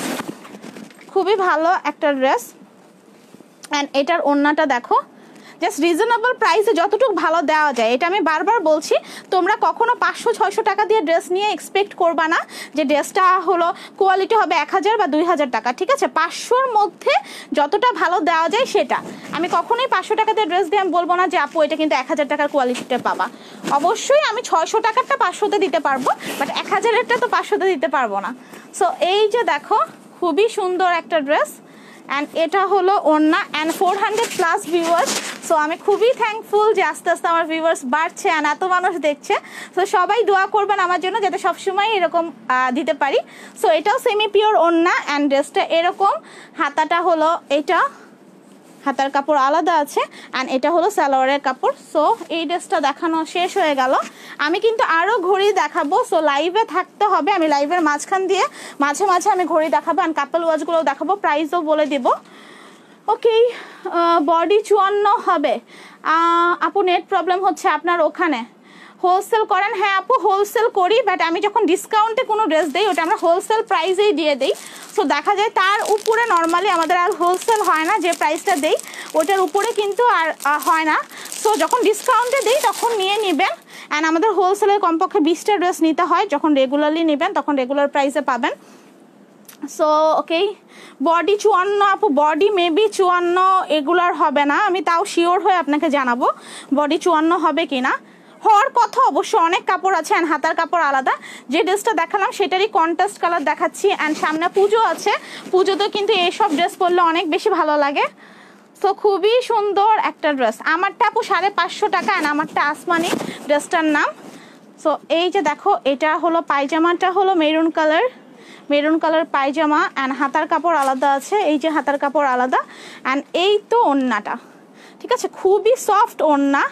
খুবই ভালো একটা ড্রেস অ্যান্ড এটার ওড়নাটা দেখো। জাস্ট রিজনেবল প্রাইসে যতটুকু ভালো দেওয়া যায়। এটা আমি বারবার বলছি, তোমরা কখনো পাঁচশো, ছয়শো টাকা দিয়ে ড্রেস নিয়ে এক্সপেক্ট করবা না যে ড্রেসটা হলো কোয়ালিটি হবে এক হাজার বা দুই হাজার টাকা, ঠিক আছে? পাঁচশোর মধ্যে যতটা ভালো দেওয়া যায় সেটা। আমি কখনোই পাঁচশো টাকা দিয়ে ড্রেস দিয়ে আমি বলব না যে, আপু, এটা কিন্তু এক হাজার টাকার কোয়ালিটিটা পাবা। অবশ্যই আমি ছয়শো টাকারটা পাঁচশোতে দিতে পারব বাট এক হাজারেরটা তো পাঁচশোতে দিতে পারব না। সো এই যে দেখো, খুবই সুন্দর একটা ড্রেস অ্যান্ড এটা হলো ওন্না and four hundred plus viewers so আমি খুবই থ্যাঙ্কফুল যে আস্তে আস্তে আমার ভিউয়ার্স বাড়ছে অ্যান্ড এত মানুষ দেখছে। সো সবাই দোয়া করবেন আমার জন্য যাতে সবসময় এরকম দিতে পারি। সো এটাও সেমি পিওর ওন্না অ্যান্ড ড্রেসটা এরকম। হাতাটা হলো এটা। হাতার কাপড় আলাদা আছে অ্যান্ড এটা হলো সালোয়ারের কাপড়। সো এই ড্রেসটা দেখানো শেষ হয়ে গেল। আমি কিন্তু আরও ঘড়ি দেখাবো। সো লাইভে থাকতে হবে। আমি লাইভের মাঝখান দিয়ে মাঝে মাঝে আমি ঘড়ি দেখাবো অ্যান্ড কাপল ওয়াচগুলোও দেখাবো। প্রাইসও বলে দিব। ওকে বডি চুয়ান্ন হবে। আহ, আপু নেট প্রবলেম হচ্ছে আপনার ওখানে। হোলসেল করেন হ্যাঁ আপু হোলসেল করি বাট আমি যখন ডিসকাউন্টে কোনো ড্রেস দিই ওটা আমরা হোলসেল প্রাইসেই দিয়ে দিই। সো দেখা যায় তার উপরে নর্মালি আমাদের আর হোলসেল হয় না যে প্রাইসটা দেই ওটার উপরে কিন্তু আর হয় না। সো যখন ডিসকাউন্টে দিই তখন নিয়ে নেবেন। অ্যান্ড আমাদের হোলসেলের কমপক্ষে বিশটা ড্রেস নিতে হয় যখন রেগুলারলি নেবেন তখন রেগুলার প্রাইসে পাবেন। সো ওকে বডি চুয়ান্ন আপু বডি মেবি চুয়ান্ন এগুলার হবে না। আমি তাও শিওর হয়ে আপনাকে জানাব বডি চুয়ান্ন হবে কি না হওয়ার কথা অবশ্য অনেক কাপড় আছে অ্যান্ড হাতার কাপড় আলাদা। যে ড্রেসটা দেখালাম, সেটারই কন্ট্রাস্ট কালার দেখাচ্ছি অ্যান্ড সামনে পুজো আছে। পুজোতে কিন্তু এইসব ড্রেস পরলে অনেক বেশি ভালো লাগে। তো খুবই সুন্দর একটা ড্রেস। আমারটা আপু সাড়ে পাঁচশো টাকা অ্যান্ড আমারটা আসমানি ড্রেসটার নাম। সো এই যে দেখো, এটা হলো পায়জামাটা হলো মেরুন কালার মেরুন কালার পায়জামা অ্যান্ড হাতার কাপড় আলাদা আছে। এই যে হাতার কাপড় আলাদা অ্যান্ড এই তো ওন্নাটা। ঠিক আছে? খুবই সফট ওন্না।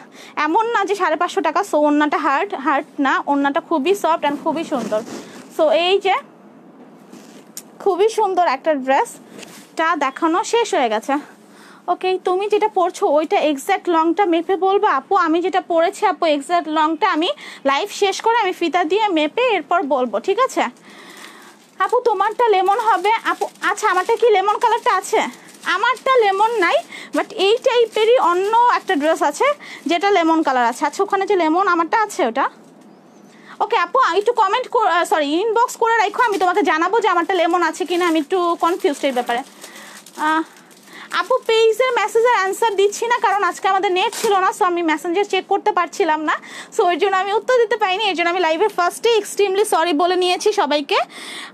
এমন না যে সাড়ে পাঁচশো টাকা সো ওন্নাটা হার্ড হার্ড না। ওন্নাটা খুবই সফট অ্যান্ড খুবই সুন্দর। সো এই যে খুবই সুন্দর একটা ড্রেসটা দেখানো শেষ হয়ে গেছে। ওকে তুমি যেটা পড়ছো ওইটা এক্স্যাক্ট লংটা মেপে বলব? আপু, আমি যেটা পড়েছি আপু এক্স্যাক্ট লংটা আমি লাইভ শেষ করে আমি ফিতা দিয়ে মেপে এরপর বলব, ঠিক আছে? আপু, তোমারটা লেমন হবে। আপু আচ্ছা আমারটা কি লেমন কালারটা আছে? আমারটা লেমন নাই বাট এই টাইপেরই অন্য একটা ড্রেস আছে, যেটা লেমন কালার আছে। আচ্ছা ওখানে যে লেমন, আমারটা আছে ওটা? ওকে আপু, একটু কমেন্ট সরি ইনবক্স করে রাখো, আমি তোমাকে জানাব যে আমারটা লেমন আছে কিনা, আমি একটু কনফিউজড এই ব্যাপারে। আপু পেইজের মেসেজের অ্যান্সার দিচ্ছি না, কারণ আজকে আমাদের নেট ছিল না সো আমি মেসেঞ্জার চেক করতে পারছিলাম না। সো ওই জন্য আমি উত্তর দিতে পারিনি এই জন্য আমি লাইভের ফার্স্টে এক্সট্রিমলি সরি বলে নিয়েছি সবাইকে।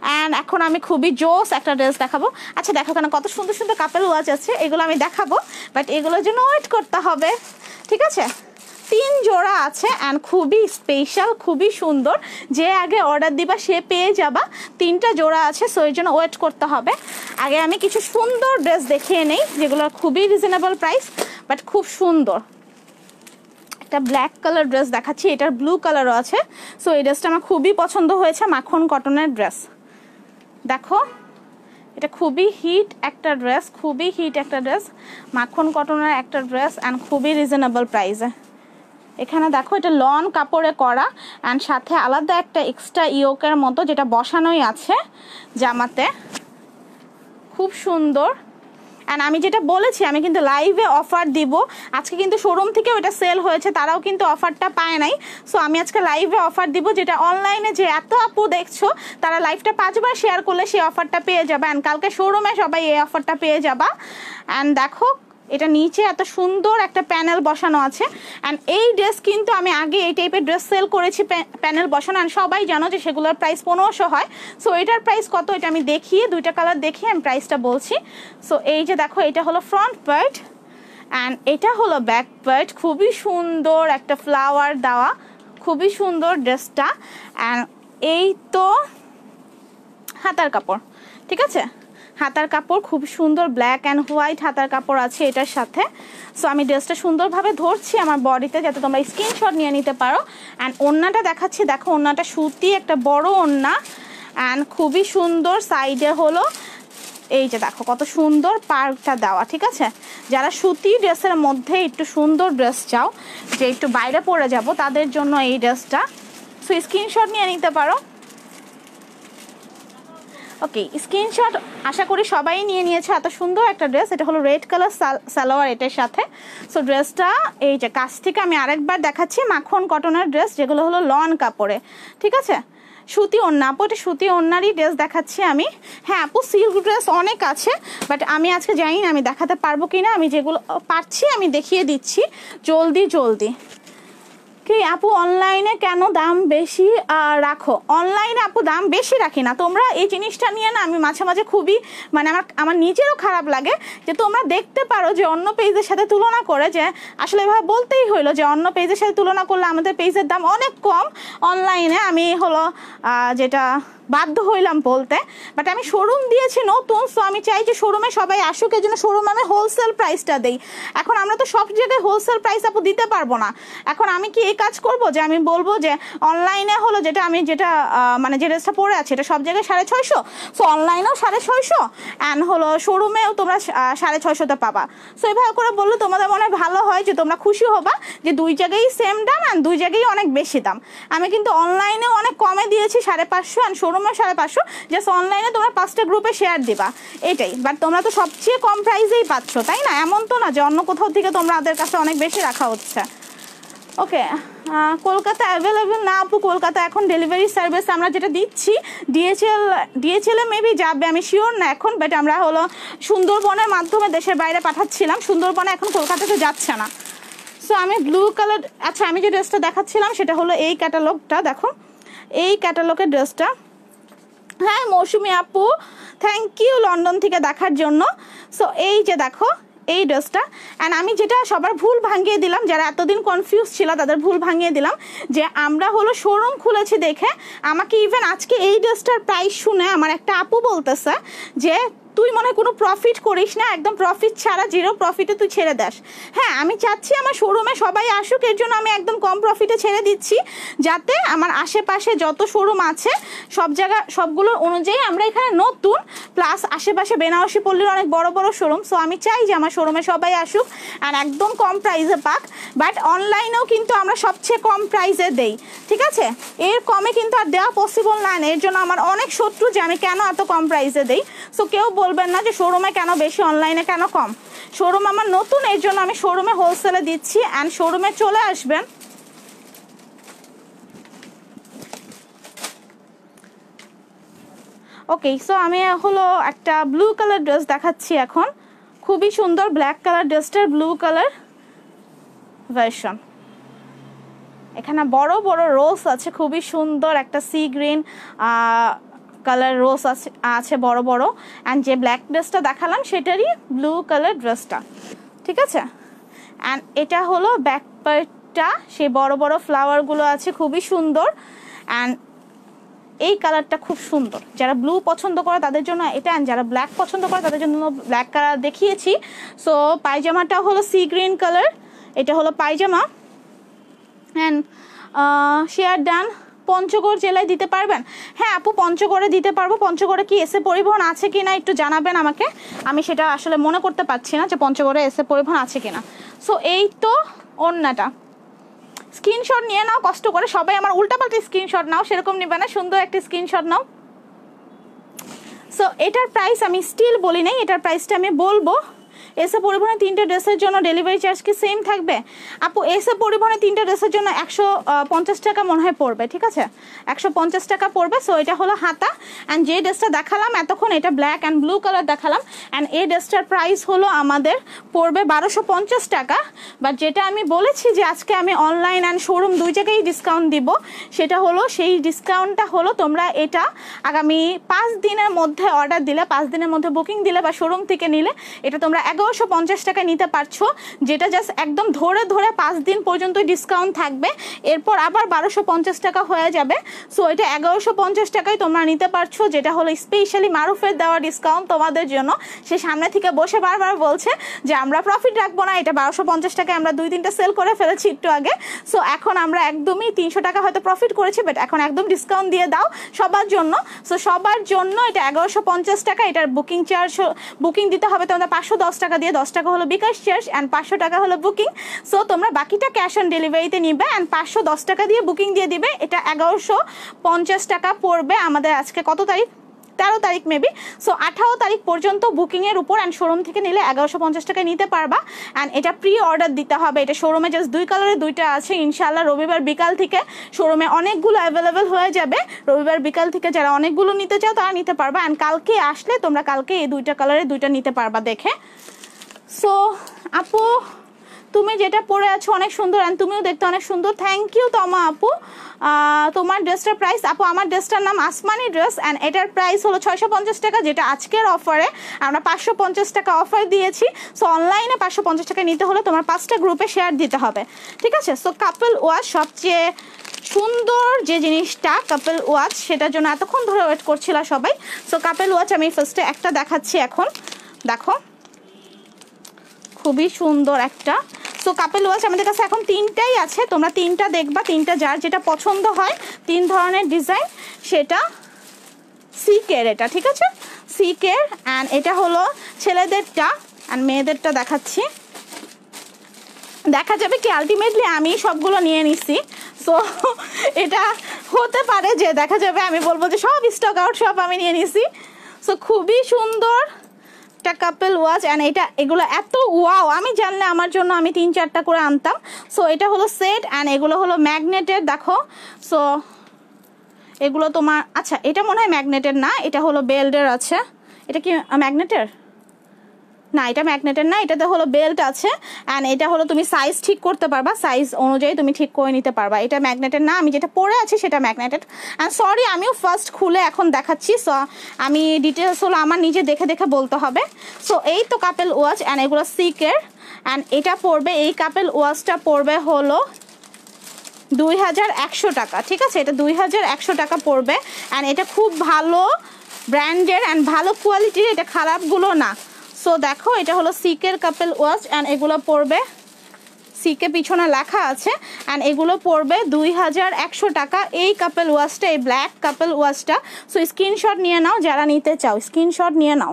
অ্যান্ড এখন আমি খুবই জোস একটা ড্রেস দেখাবো। আচ্ছা দেখো কেন কত সুন্দর সুন্দর কাপেল ওয়াচ আছে, এগুলো আমি দেখাবো বাট এগুলোর জন্য ওয়েট করতে হবে, ঠিক আছে? তিন জোড়া আছে অ্যান্ড খুবই স্পেশাল খুবই সুন্দর। যে আগে অর্ডার দিবা, সে পেয়ে যাবা। তিনটা জোড়া আছে সো জন্য ওয়েট করতে হবে। আগে আমি কিছু সুন্দর ড্রেস দেখিয়ে নেই যেগুলো খুবই রিজনেবল প্রাইস বাট খুব সুন্দর। একটা ব্ল্যাক কালার ড্রেস দেখাচ্ছি, এটার ব্লু কালারও আছে। সো এই ড্রেসটা আমার খুবই পছন্দ হয়েছে, মাখন কটনের ড্রেস দেখো, এটা খুবই হিট একটা ড্রেস খুবই হিট একটা ড্রেস মাখন কটনের একটা ড্রেস অ্যান্ড খুবই রিজনেবল প্রাইসে এখানে দেখো, এটা লন কাপড়ে করা অ্যান্ড সাথে আলাদা একটা এক্সট্রা ইয়োকের মতো যেটা বসানোই আছে জামাতে। খুব সুন্দর। অ্যান্ড আমি যেটা বলেছি, আমি কিন্তু লাইভে অফার দিব। আজকে কিন্তু শোরুম থেকেও এটা সেল হয়েছে, তারাও কিন্তু অফারটা পায় নাই। সো আমি আজকে লাইভে অফার দিব, যেটা অনলাইনে যে এত আপু দেখছ, তারা লাইভটা পাঁচবার শেয়ার করলে সেই অফারটা পেয়ে যাবে। অ্যান্ড কালকে শোরুমে সবাই এই অফারটা পেয়ে যাবা। অ্যান্ড দেখো এটা নিচে এত সুন্দর একটা প্যানেল বসানো আছে। অ্যান্ড এই ড্রেস কিন্তু আমি আগে এই টাইপের ড্রেস সেল করেছি প্যানেল বসানো। অ্যান্ড সবাই জানো যে সেগুলোর প্রাইস পনেরোশো হয়। সো এটার প্রাইস কত এটা আমি দেখিয়ে, দুইটা কালার দেখিয়ে আমি প্রাইসটা বলছি। সো এই যে দেখো, এটা হলো ফ্রন্ট পার্ট অ্যান্ড এটা হলো ব্যাক পার্ট খুবই সুন্দর একটা ফ্লাওয়ার দেওয়া। খুবই সুন্দর ড্রেসটা। অ্যান্ড এই তো হাতার কাপড়, ঠিক আছে? হাতার কাপড়, খুব সুন্দর ব্ল্যাক অ্যান্ড হোয়াইট হাতার কাপড় আছে এটার সাথে। সো আমি ড্রেসটা সুন্দরভাবে ধরছি আমার বডিতে যাতে তোমরা স্ক্রিনশট নিয়ে নিতে পারো। অ্যান্ড ওড়নাটা দেখাচ্ছি, দেখো ওড়নাটা সুতি একটা বড় ওড়না। অ্যান্ড খুবই সুন্দর সাইডে হলো, এই যে দেখো কত সুন্দর পার্কটা দেওয়া, ঠিক আছে? যারা সুতি ড্রেসের মধ্যে একটু সুন্দর ড্রেস চাও, যে একটু বাইরে পরে যাব, তাদের জন্য এই ড্রেসটা। সো স্ক্রিনশট নিয়ে নিতে পারো। ওকে স্ক্রিনশট আশা করি সবাই নিয়ে নিয়েছে। এত সুন্দর একটা ড্রেস এটা হলো রেড কালার সালোয়ার এটার সাথে। সো ড্রেসটা এই যে কাছ থেকে আমি আরেকবার দেখাচ্ছি, মাখন কটনের ড্রেস যেগুলো হলো লন কাপড়ে। ঠিক আছে? সুতি ওড়না আপু, এটা সুতি ওড়নারই ড্রেস দেখাচ্ছি আমি। হ্যাঁ আপু সিল্ক ড্রেস অনেক আছে বাট আমি আজকে জানি না আমি দেখাতে পারব কি না আমি যেগুলো পারছি, আমি দেখিয়ে দিচ্ছি। জলদি জলদি। কি আপু অনলাইনে কেন দাম বেশি? রাখো। অনলাইনে আপু দাম বেশি রাখি না। তোমরা এই জিনিসটা নিয়ে না, আমি মাঝে মাঝে খুবই মানে আমার আমার নিজেরও খারাপ লাগে যে তোমরা দেখতে পারো যে অন্য পেজের সাথে তুলনা করে যে, আসলে এভাবে বলতেই হইল যে অন্য পেজের সাথে তুলনা করলে আমাদের পেজের দাম অনেক কম। অনলাইনে আমি হলো যেটা বাধ্য হইলাম বলতে বাট আমি শোরুম দিয়েছি নতুন সো আমি চাই যে শোরুমে সবাই আসুক এই জন্য শোরুমে আমি হোলসেল প্রাইসটা দিই। এখন আমরা তো সব জায়গায় হোলসেল প্রাইস আপু দিতে পারব না। এখন আমি কি এই কাজ করব যে আমি বলব যে অনলাইনে হলো যেটা আমি যেটা মানে যে ড্রেসটা পরে আছে এটা সব জায়গায় সাড়ে ছয়শো। সো অনলাইনেও সাড়ে ছয়শো অ্যান্ড হলো শোরুমেও তোমরা সাড়ে ছয়শোতে পাবা। সো এভাবে করে বললে, তোমাদের মনে হয় ভালো হয় যে তোমরা খুশি হবা যে দুই জায়গায় সেম দাম অ্যান্ড দুই জায়গায় অনেক বেশি দাম? আমি কিন্তু অনলাইনেও অনেক কমে দিয়েছি, সাড়ে পাঁচশো অ্যান্ড শোরুমে সাড়ে পাঁচশো। জাস্ট অনলাইনে তোমরা পাঁচটা গ্রুপে শেয়ার দিবা। এটাই। বাট তোমরা তো সবচেয়ে কম প্রাইসেই পাচ্ছ, তাই না? এমন তো না যে অন্য কোথাও থেকে তোমাদের কাছে অনেক বেশি রাখা হচ্ছে। ওকে কলকাতা অ্যাভেলেবেল না আপু, কলকাতা এখন ডেলিভারি সার্ভিস আমরা যেটা দিচ্ছি ডিএচএল ডিএচএলে মেবি যাবে, আমি শিওর না এখন বাট আমরা হলো সুন্দরবনের মাধ্যমে দেশের বাইরে পাঠাচ্ছিলাম, সুন্দরবনে এখন কলকাতাতে যাচ্ছে না। সো আমি ব্লু কালার আচ্ছা আমি যে ড্রেসটা দেখাচ্ছিলাম, সেটা হলো এই ক্যাটালগটা দেখো। এই ক্যাটালগের ড্রেসটা হ্যাঁ মৌসুমি আপু থ্যাংক ইউ লন্ডন থেকে দেখার জন্য। সো এই যে দেখো এই ড্রেসটা অ্যান্ড আমি যেটা সবার ভুল ভাঙিয়ে দিলাম, যারা এতদিন কনফিউজ ছিল তাদের ভুল ভাঙিয়ে দিলাম, যে আমরা হলো শোরুম খুলেছি দেখে, আমাকে ইভেন আজকে এই ড্রেসটার প্রাইস শুনে আমার একটা আপু বলতেছে যে তুই মনে হয় কোনো প্রফিট করিস না, একদম প্রফিট ছাড়া জিরো প্রফিটে তুই ছেড়ে দাস। হ্যাঁ আমি চাচ্ছি আমার শোরুমে সবাই আসুক, এর জন্য আমি একদম কম প্রফিটে ছেড়ে দিচ্ছি, যাতে আমার আশেপাশে যত শোরুম আছে, সব জায়গা সবগুলোর অনুযায়ী আমরা এখানে নতুন প্লাস আশেপাশে বেনারসি পল্লীর অনেক বড় বড় শোরুম সো আমি চাই যে আমার শোরুমে সবাই আসুক আর একদম কম প্রাইসে পাক বাট অনলাইনেও কিন্তু আমরা সবচেয়ে কম প্রাইসে দেই, ঠিক আছে? এর কমে কিন্তু আর দেওয়া পসিবল না, এর জন্য আমার অনেক শত্রু যে আমি কেন এত কম প্রাইসে দেই সো কেউ বলবেন না যে শোরুমে কেন বেশি অনলাইনে কেন কম? শোরুম আমার নতুন, এর জন্য আমি শোরুমে হোলসেলে দিচ্ছি অ্যান্ড শোরুমে চলে আসবেন। ওকে সো আমি হলো একটা ব্লু কালার ড্রেস দেখাচ্ছি এখন। খুবই সুন্দর ব্ল্যাক কালার ড্রেসটার ব্লু কালার ভার্সন এখানে বড় বড় রোজ আছে, খুবই সুন্দর একটা সি গ্রিন কালার রোজ আছে আছে বড় বড়। অ্যান্ড যে ব্ল্যাক ড্রেসটা দেখালাম, সেটারই ব্লু কালার ড্রেসটা ঠিক আছে? অ্যান্ড এটা হলো ব্যাক পার্টটা সেই বড় বড় ফ্লাওয়ারগুলো আছে, খুবই সুন্দর। অ্যান্ড এই কালারটা খুব সুন্দর। যারা ব্লু পছন্দ করে তাদের জন্য এটা অ্যান্ড যারা ব্ল্যাক পছন্দ করে তাদের জন্য ব্ল্যাক কালার দেখিয়েছি। সো পায়জামাটা হলো সি গ্রিন কালার এটা হলো পায়জামা। অ্যান্ড শেয়ার ডান পঞ্চগড় জেলায় দিতে পারবেন? হ্যাঁ আপু, পঞ্চগড়ে দিতে পারব। পঞ্চগড়ে কি এসে পরিবহন আছে কি না একটু জানাবেন আমাকে। আমি সেটা আসলে মনে করতে পারছি না যে পঞ্চগড়ে এসে পরিবহন আছে কি না সো এই তো অন্যটা। স্ক্রিনশট নিয়ে নাও, কষ্ট করে। সবাই আমার উল্টাপাল্টা স্ক্রিনশট নাও, সেরকম নিবে না। সুন্দর একটা স্ক্রিনশট নাও। সো এটার প্রাইস আমি স্টিল বলি নাই, এটার প্রাইসটা আমি বলব। এসে পরিবহনে তিনটে ড্রেসের জন্য ডেলিভারি চার্জ কি সেম থাকবে? আপু এসে পরিবহনে তিনটে ড্রেসের জন্য একশো পঞ্চাশ টাকা মনে হয় পড়বে, ঠিক আছে? একশো পঞ্চাশ টাকা পড়বে সো এটা হলো হাতা। অ্যান্ড যে ড্রেসটা দেখালাম, এতক্ষণ এটা ব্ল্যাক অ্যান্ড ব্লু কালার দেখালাম। অ্যান্ড এই ড্রেসটার প্রাইস হলো আমাদের, পড়বে বারোশো পঞ্চাশ টাকা। বাট যেটা আমি বলেছি যে আজকে আমি অনলাইন অ্যান্ড শোরুম দুই জায়গায় ডিসকাউন্ট দিব, সেটা হলো সেই ডিসকাউন্টটা হলো তোমরা এটা আগামী পাঁচ দিনের মধ্যে অর্ডার দিলে, পাঁচ দিনের মধ্যে বুকিং দিলে বা শোরুম থেকে নিলে, এটা তোমরা এগারোশো পঞ্চাশ টাকায় নিতে পারছ, যেটা জাস্ট একদম ধরে ধরে পাঁচ দিন পর্যন্ত ডিসকাউন্ট থাকবে। এরপর আবার বারোশো পঞ্চাশ টাকা হয়ে যাবে। সো এটা এগারোশো পঞ্চাশ টাকায় তোমরা নিতে পারছ, যেটা হলো স্পেশালি মারুফের দেওয়া ডিসকাউন্ট তোমাদের জন্য। সে সামনে থেকে বসে বারবার বলছে যে, আমরা প্রফিট রাখব না, এটা বারোশো পঞ্চাশ টাকায় আমরা দুই তিনটা সেল করে ফেলেছি একটু আগে। সো এখন আমরা একদমই তিনশো টাকা হয়তো প্রফিট করেছি বাট এখন একদম ডিসকাউন্ট দিয়ে দাও সবার জন্য। সো সবার জন্য এটা এগারোশো পঞ্চাশ টাকা, এটার বুকিং চার্জ বুকিং দিতে হবে তোমাদের পাঁচশো দশ টাকা দিয়ে দশ টাকা হলো বিকাশ চার্জ অ্যান্ড পাঁচশো টাকা হলো বুকিং সো তোমরা বাকিটা ক্যাশ অন ডেলিভারিতে নিবে অ্যান্ড পাঁচশো দশ টাকা দিয়ে বুকিং দিয়ে দিবে। এটা এগারোশো পঞ্চাশ টাকা পড়বে আমাদের আজকে কত তারিখ? তেরো তারিখ মেবি সো আঠারো তারিখ পর্যন্ত বুকিংয়ের উপর অ্যান্ড শোরুম থেকে নিলে এগারোশো পঞ্চাশ টাকায় নিতে পারবা। অ্যান্ড এটা প্রি অর্ডার দিতে হবে। এটা শোরুমে জাস্ট দুই কালারের দুইটা আছে। ইনশাল্লাহ রবিবার বিকাল থেকে শোরুমে অনেকগুলো অ্যাভেলেবেল হয়ে যাবে। রবিবার বিকাল থেকে যারা অনেকগুলো নিতে চাও তারা নিতে পারবা। অ্যান্ড কালকে আসলে তোমরা কালকে এই দুইটা কালারের দুইটা নিতে পারবা দেখে। সো আপু, তুমি যেটা পরে আছো অনেক সুন্দর অ্যান্ড তুমিও দেখতে অনেক সুন্দর। থ্যাংক ইউ তমা আপু। তোমার ড্রেসটার প্রাইস আপু, আমার ড্রেসটার নাম আসমানি ড্রেস অ্যান্ড এটার প্রাইস হলো ছয়শো পঞ্চাশ টাকা, যেটা আজকের অফারে আমরা পাঁচশো পঞ্চাশ টাকা অফার দিয়েছি। সো অনলাইনে পাঁচশো পঞ্চাশ টাকা নিতে হলে তোমার পাঁচটা গ্রুপে শেয়ার দিতে হবে। ঠিক আছে? সো কাপল ওয়াশ সবচেয়ে সুন্দর যে জিনিসটা কাপল ওয়াচ সেটার জন্য এতক্ষণ ধরে ওয়েট করছিল সবাই। সো কাপল ওয়াচ আমি ফার্স্টে একটা দেখাচ্ছি এখন। দেখো। খুবই সুন্দর একটা। সো কাপেল ওয়াচ আমাদের কাছে এখন তিনটাই আছে। তোমরা তিনটা দেখবা, তিনটা যার যেটা পছন্দ হয়, তিন ধরনের ডিজাইন সেটা সিকের এটা, ঠিক আছে? সিকের অ্যান্ড এটা হলো ছেলেদেরটা অ্যান্ড মেয়েদেরটা দেখাচ্ছি। দেখা যাবে কি আলটিমেটলি আমি সবগুলো নিয়ে নিছি। সো [LAUGHS] এটা হতে পারে যে দেখা যাবে, আমি বলব যে সব স্টক আউট সব আমি নিয়ে নিছি। সো খুবই সুন্দর একটা কাপেল ওয়াচ অ্যান্ড এটা, এগুলো এত ওয়াও আমি জানলে আমার জন্য আমি তিন চারটা করে আনতাম। সো এটা হলো সেট অ্যান্ড এগুলো হলো ম্যাগনেটের দেখো। সো এগুলো তোমার আচ্ছা এটা মনে হয় ম্যাগনেটের না, এটা হলো বেল্টের আছে। এটা কি ম্যাগনেটের না, এটা ম্যাগনেটের না, এটাতে হলো বেল্ট আছে অ্যান্ড এটা হলো তুমি সাইজ ঠিক করতে পারবা সাইজ অনুযায়ী তুমি ঠিক করে নিতে পারবা। এটা ম্যাগনেটের না, আমি যেটা পরে আছি সেটা ম্যাগনেটেড অ্যান্ড সরি আমিও ফার্স্ট খুলে এখন দেখাচ্ছি সো আমি ডিটেলস হলো আমার নিজে দেখে দেখে বলতে হবে। সো এই তো কাপেল ওয়াচ অ্যান্ড এগুলো সিকের অ্যান্ড এটা পড়বে, এই কাপেল ওয়াচটা পড়বে হলো দুই হাজার একশো টাকা, ঠিক আছে? এটা দুই হাজার একশো টাকা পড়বে অ্যান্ড এটা খুব ভালো ব্র্যান্ডের অ্যান্ড ভালো কোয়ালিটির এটা খারাপগুলো না। সো দেখো, এটা হলো সিকের কাপেল ওয়াচ অ্যান্ড এগুলো পড়বে। সিকে পিছনে লেখা আছে অ্যান্ড এগুলো পড়বে দুই হাজার একশো টাকা। এই কাপেল ওয়াচটা, এই ব্ল্যাক কাপেল ওয়াচটা সো স্ক্রিনশট নিয়ে নাও যারা নিতে চাও। স্ক্রিনশট নিয়ে নাও।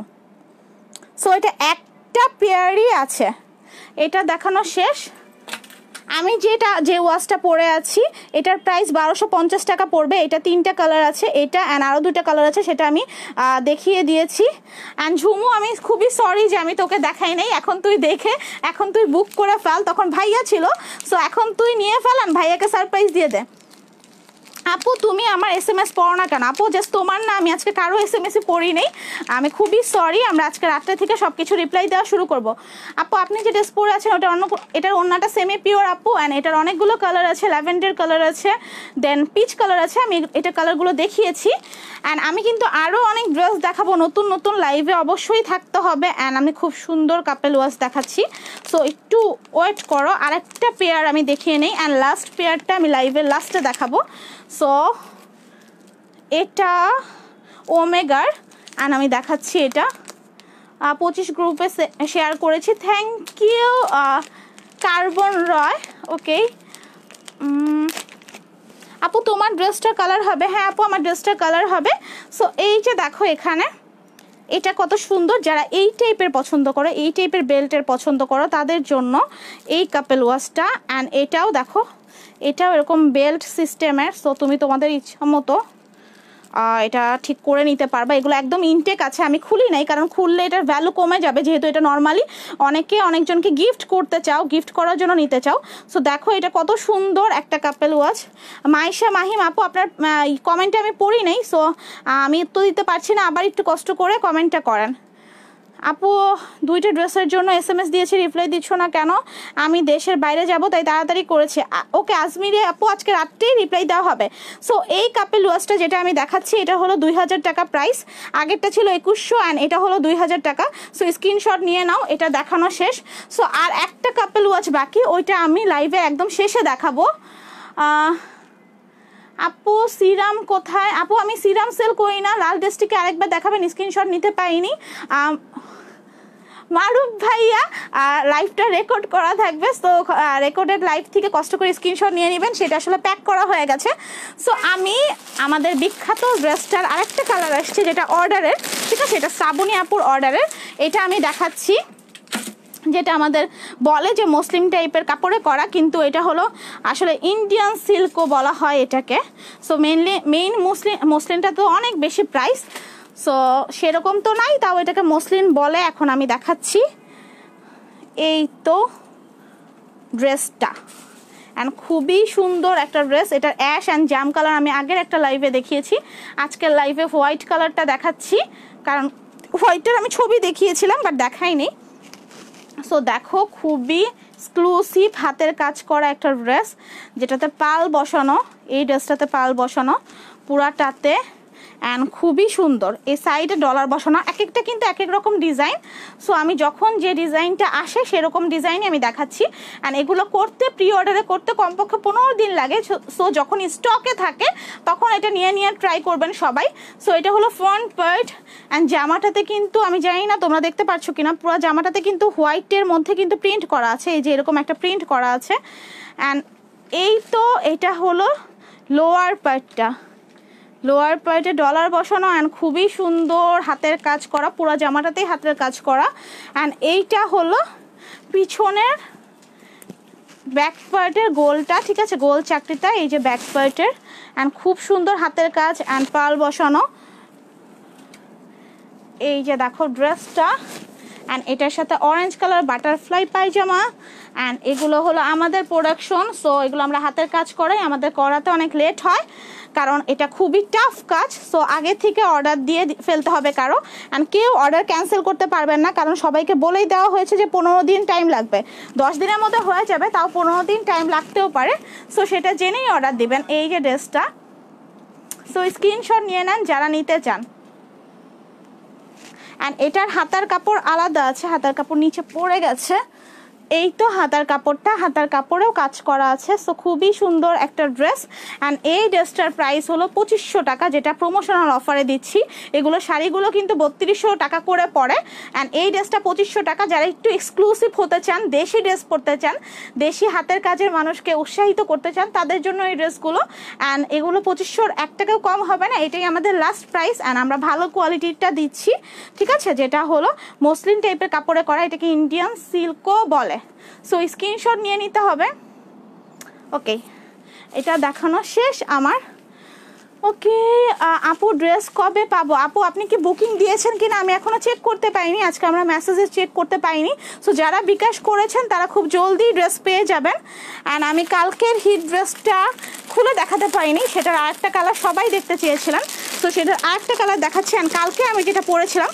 সো এটা একটা পেয়ারই আছে। এটা দেখানো শেষ। আমি যেটা, যে ওয়াচটা পরে আছি, এটার প্রাইস বারোশো পঞ্চাশ টাকা পড়বে। এটা তিনটা কালার আছে, এটা অ্যান্ড আরও দুটা কালার আছে, সেটা আমি দেখিয়ে দিয়েছি। অ্যান্ড ঝুমু, আমি খুবই সরি যে আমি তোকে দেখাই নাই। এখন তুই দেখে, এখন তুই বুক করে ফেল। তখন ভাইয়া ছিল। সো এখন তুই নিয়ে ফেলান ভাইয়াকে সারপ্রাইজ দিয়ে দে। আপু, তুমি আমার এস এম এস পড়ো না কেন? আপু জাস্ট তোমার না, আমি আজকে কারও এস এম এসই পড়ি নেই। আমি খুবই সরি আমরা আজকে রাত্রে থেকে সব কিছু রিপ্লাই দেওয়া শুরু করব। আপু, আপনি যে ড্রেস পরে আছেন, ওটা অন্য এটার অন্যটা সেমি পিওর আপু অ্যান্ড এটার অনেকগুলো কালার আছে ল্যাভেন্ডার কালার আছে দেন পিচ কালার আছে, আমি এটা কালারগুলো দেখিয়েছি। অ্যান্ড আমি কিন্তু আরও অনেক ড্রেস দেখাবো, নতুন নতুন লাইভে অবশ্যই থাকতে হবে অ্যান্ড আমি খুব সুন্দর কাপেল ওয়াশ দেখাচ্ছি। সো একটু ওয়েট করো, আরেকটা পেয়ার আমি দেখিয়ে নেই অ্যান্ড লাস্ট পেয়ারটা আমি লাইভের লাস্টে দেখাবো। সো, এটা ওমেগার অ্যান্ড আমি দেখাচ্ছি এটা। পঁচিশ গ্রুপে শেয়ার করেছি। থ্যাংক ইউ কার্বন রয় ওকে আপু, তোমার ড্রেসটার কালার হবে। হ্যাঁ আপু, আমার ড্রেসটার কালার হবে। সো এই যে দেখো এখানে, এটা কত সুন্দর। যারা এই টাইপের পছন্দ করো, এই টাইপের বেল্টের পছন্দ করো, তাদের জন্য এই কাপেল ওয়াশটা অ্যান্ড এটাও দেখো এটাও এরকম বেল্ট সিস্টেমের সো তুমি তোমাদের ইচ্ছা মতো এটা ঠিক করে নিতে পারবা। এগুলো একদম ইনটেক আছে, আমি খুলি নাই, কারণ খুললে এটার ভ্যালু কমে যাবে, যেহেতু এটা নর্মালি অনেকে অনেকজনকে গিফট করতে চাও গিফট করার জন্য নিতে চাও। সো দেখো এটা কত সুন্দর একটা কাপেল ওয়াচ মাইশা, মাহিম আপু, আপনার কমেন্টে আমি পড়ি নাই সো আমি তো দিতে পারছি না, আবার একটু কষ্ট করে কমেন্টটা করেন। আপু, দুইটা ড্রেসের জন্য এস এম এস দিয়েছি রিপ্লাই দিচ্ছ না কেন? আমি দেশের বাইরে যাব, তাই তাড়াতাড়ি করেছি। ওকে, আজমিরে আপু, আজকে রাত্রেই রিপ্লাই দেওয়া হবে। সো এই কাপেল ওয়াচটা যেটা আমি দেখাচ্ছি, এটা হলো দুই হাজার টাকা প্রাইস আগেরটা ছিল একুশশো অ্যান্ড এটা হলো দুই হাজার টাকা। সো স্ক্রিনশট নিয়ে নাও, এটা দেখানো শেষ। সো আর একটা কাপেল ওয়াচ বাকি, ওইটা আমি লাইভে একদম শেষে দেখাবো। আপু সিরাম কোথায়? আপু, আমি সিরাম সেল করি না। লাল ড্রেসটিকে আরেকবার দেখাবেন, স্ক্রিনশট নিতে পাইনি মারুফ ভাইয়া লাইভটা রেকর্ড করা থাকবে। তো রেকর্ডেড লাইভ থেকে কষ্ট করে স্ক্রিনশট নিয়ে নেবেন, সেটা আসলে প্যাক করা হয়ে গেছে। সো, আমি আমাদের বিখ্যাত ড্রেসটার আরেকটা কালার আসছে, যেটা অর্ডারের। ঠিক আছে? এটা শ্রাবণী আপুর অর্ডারের। এটা আমি দেখাচ্ছি। যেটা আমাদের বলে যে মুসলিম টাইপের কাপড়ে করা, কিন্তু এটা হলো আসলে ইন্ডিয়ান সিল্কও বলা হয় এটাকে। সো মেনলি মেইন মুসলিম, মুসলিমটা তো অনেক বেশি প্রাইস সো সেরকম তো নাই, তাও এটাকে মুসলিম বলে এখন আমি দেখাচ্ছি। এই তো ড্রেসটা অ্যান্ড খুবই সুন্দর একটা ড্রেস এটার অ্যাশ অ্যান্ড জাম কালার আমি আগের একটা লাইভে দেখিয়েছি। আজকের লাইভে হোয়াইট কালারটা দেখাচ্ছি, কারণ হোয়াইটের আমি ছবি দেখিয়েছিলাম বাট দেখাইনি। সো দেখো, খুবই এক্সক্লুসিভ হাতের কাজ করা একটা ড্রেস যেটাতে পাল বসানো, এই ড্রেসটাতে পাল বসানো, পুরাটাতে অ্যান্ড খুবই সুন্দর। এই সাইডে ডলার বসানো এক একটা কিন্তু এক এক রকম ডিজাইন সো আমি যখন যে ডিজাইনটা আসে, সেরকম ডিজাইনই আমি দেখাচ্ছি। অ্যান্ড এগুলো করতে প্রি অর্ডারে করতে কমপক্ষে পনেরো দিন লাগে। সো যখন স্টকে থাকে, তখন এটা নিয়ে নিয়ে ট্রাই করবেন সবাই। সো এটা হলো ফ্রন্ট পার্ট অ্যান্ড জামাটাতে কিন্তু, আমি জানি না তোমরা দেখতে পাচ্ছ কিনা, পুরো জামাটাতে কিন্তু হোয়াইটের মধ্যে কিন্তু প্রিন্ট করা আছে। এই যে এরকম একটা প্রিন্ট করা আছে। অ্যান্ড এই তো, এটা হলো লোয়ার পার্টটা লোয়ার পার্টে ডলার বসানো অ্যান্ড খুবই সুন্দর হাতের কাজ করা, পুরো জামাটাতেই হাতের কাজ করা। অ্যান্ড এইটা হলো পিছনের ব্যাক পার্টের গোলটা, ঠিক আছে? গোল চাকরিটা, এই যে ব্যাক পার্টের অ্যান্ড খুব সুন্দর হাতের কাজ অ্যান্ড পাল বসানো। এই যে দেখো ড্রেসটা অ্যান্ড এটার সাথে অরেঞ্জ কালার বাটারফ্লাই পায়জামা। অ্যান্ড এগুলো হলো আমাদের প্রোডাকশন সো এগুলো আমরা হাতের কাজ করাই, আমাদের করাতে অনেক লেট হয়। কারণ এটা খুবই টাফ কাজ সো আগে থেকে অর্ডার দিয়ে ফেলতে হবে কারও। অ্যান্ড কেউ অর্ডার ক্যান্সেল করতে পারবেন না, কারণ সবাইকে বলেই দেওয়া হয়েছে যে পনেরো দিন টাইম লাগবে। দশ দিনের মধ্যে হয়ে যাবে, তাও পনেরো দিন টাইম লাগতেও পারে। সো সেটা জেনেই অর্ডার দিবেন, এই যে ড্রেসটা সো স্ক্রিনশট নিয়ে নেন যারা নিতে চান। অ্যান্ড এটার হাতার কাপড় আলাদা আছে, হাতার কাপড় নিচে পড়ে গেছে। এই তো হাতার কাপড়টা, হাতার কাপড়েও কাজ করা আছে। সো খুবই সুন্দর একটা ড্রেস অ্যান্ড এই ড্রেসটার প্রাইস হলো পঁচিশশো টাকা, যেটা প্রমোশনাল অফারে দিচ্ছি। এগুলো শাড়িগুলো কিন্তু বত্রিশশো টাকা করে পড়ে। অ্যান্ড এই ড্রেসটা পঁচিশশো টাকা, যারা একটু এক্সক্লুসিভ হতে চান, দেশি ড্রেস পরতে চান, দেশি হাতের কাজের মানুষকে উৎসাহিত করতে চান, তাদের জন্য এই ড্রেসগুলো অ্যান্ড এগুলো পঁচিশশোর এক টাকাও কম হবে না, এটাই আমাদের লাস্ট প্রাইস অ্যান্ড আমরা ভালো কোয়ালিটিটা দিচ্ছি। ঠিক আছে? যেটা হলো মসলিন টাইপের কাপড়ে করা, এটাকে ইন্ডিয়ান সিল্কও বলে। সো স্ক্রিনশট নিয়ে নিতে হবে। ওকে এটা দেখানো শেষ আমার ওকে আপু ড্রেস কবে পাবো? আপু, আপনি কি বুকিং দিয়েছেন কিনা? আমি এখনও চেক করতে পাইনি। আজকে আমরা মেসেজে চেক করতে পাইনি। সো যারা বিকাশ করেছেন, তারা খুব জলদি ড্রেস পেয়ে যাবেন। অ্যান্ড আমি কালকের হিট ড্রেসটা খুলে দেখাতে পাইনি। সেটার আরেকটা কালার সবাই দেখতে চেয়েছিলেন। তো সেটার আরেকটা কালার দেখাচ্ছি। অ্যান্ড কালকে আমি যেটা পরেছিলাম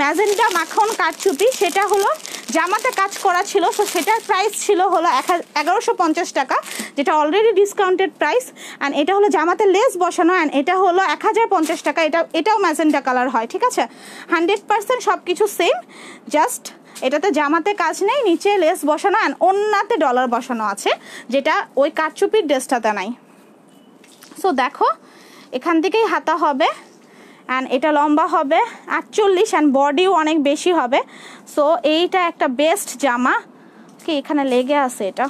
ম্যাজেন্ডা মাখন কাঠচুপি সেটা হলো জামাতে কাজ করা ছিল। সো সেটার প্রাইস ছিল হলো এক এগারোশো পঞ্চাশ টাকা, যেটা অলরেডি ডিসকাউন্টেড প্রাইস অ্যান্ড এটা হলো জামাতে লেস বসানো। অ্যান্ড এটা হলো এক হাজার পঞ্চাশ টাকা, এটা, এটাও ম্যাজেন্ডা কালার হয়, ঠিক আছে? হান্ড্রেড পার্সেন্ট সব কিছু সেম জাস্ট এটাতে জামাতে কাজ নেই, নিচে লেস বসানো অ্যান্ড অন্যতে ডলার বসানো আছে, যেটা ওই কাঠচুপির ড্রেসটাতে নাই। সো দেখো, এখান থেকেই হাতা হবে অ্যান্ড এটা লম্বা হবে, আটচল্লিশ অ্যান্ড বডিও অনেক বেশি হবে। সো এইটা একটা বেস্ট জামা। কি, এখানে লেগে আছে এটা?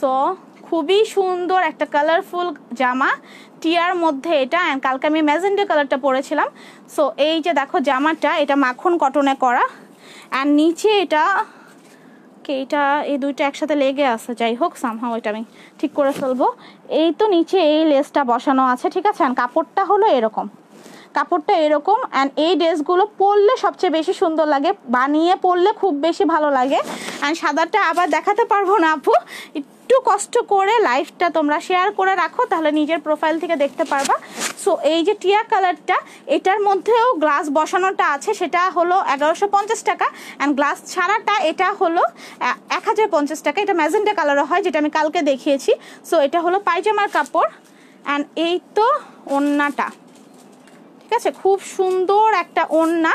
সো খুবই সুন্দর একটা কালারফুল জামা। টিয়ার মধ্যে এটা অ্যান্ড কালকে আমি ম্যাজেন্ডা কালারটা পরেছিলাম। সো এই যে দেখো জামাটা, এটা মাখন কটনে করা। অ্যান্ড নিচে এটা এইটা এই দুইটা একসাথে লেগে আছে। যাই হোক সামহাও এটা আমি ঠিক করে ফেলব। এই তো নিচে এই লেসটা বসানো আছে, ঠিক আছে? অ্যান্ড কাপড়টা হলো এরকম। কাপড়টা এরকম অ্যান্ড এই ড্রেসগুলো পরলে সবচেয়ে বেশি সুন্দর লাগে। বানিয়ে পরলে খুব বেশি ভালো লাগে। অ্যান্ড সাদাটা আবার দেখাতে পারব না আপু। একটু কষ্ট করে লাইফটা তোমরা শেয়ার করে রাখো, তাহলে নিজের প্রোফাইল থেকে দেখতে পারবা। সো এই যে টিয়া কালারটা, এটার মধ্যেও গ্লাস বসানোটা আছে, সেটা হলো এগারোশো পঞ্চাশ টাকা। অ্যান্ড গ্লাস ছাড়াটা এটা হলো এক হাজার পঞ্চাশ টাকা। এটা ম্যাজেন্টা কালারও হয়, যেটা আমি কালকে দেখিয়েছি। সো এটা হলো পায়জামার কাপড়। অ্যান্ড এই তো ওন্নাটা। ঠিক আছে? খুব সুন্দর একটা ওড়না।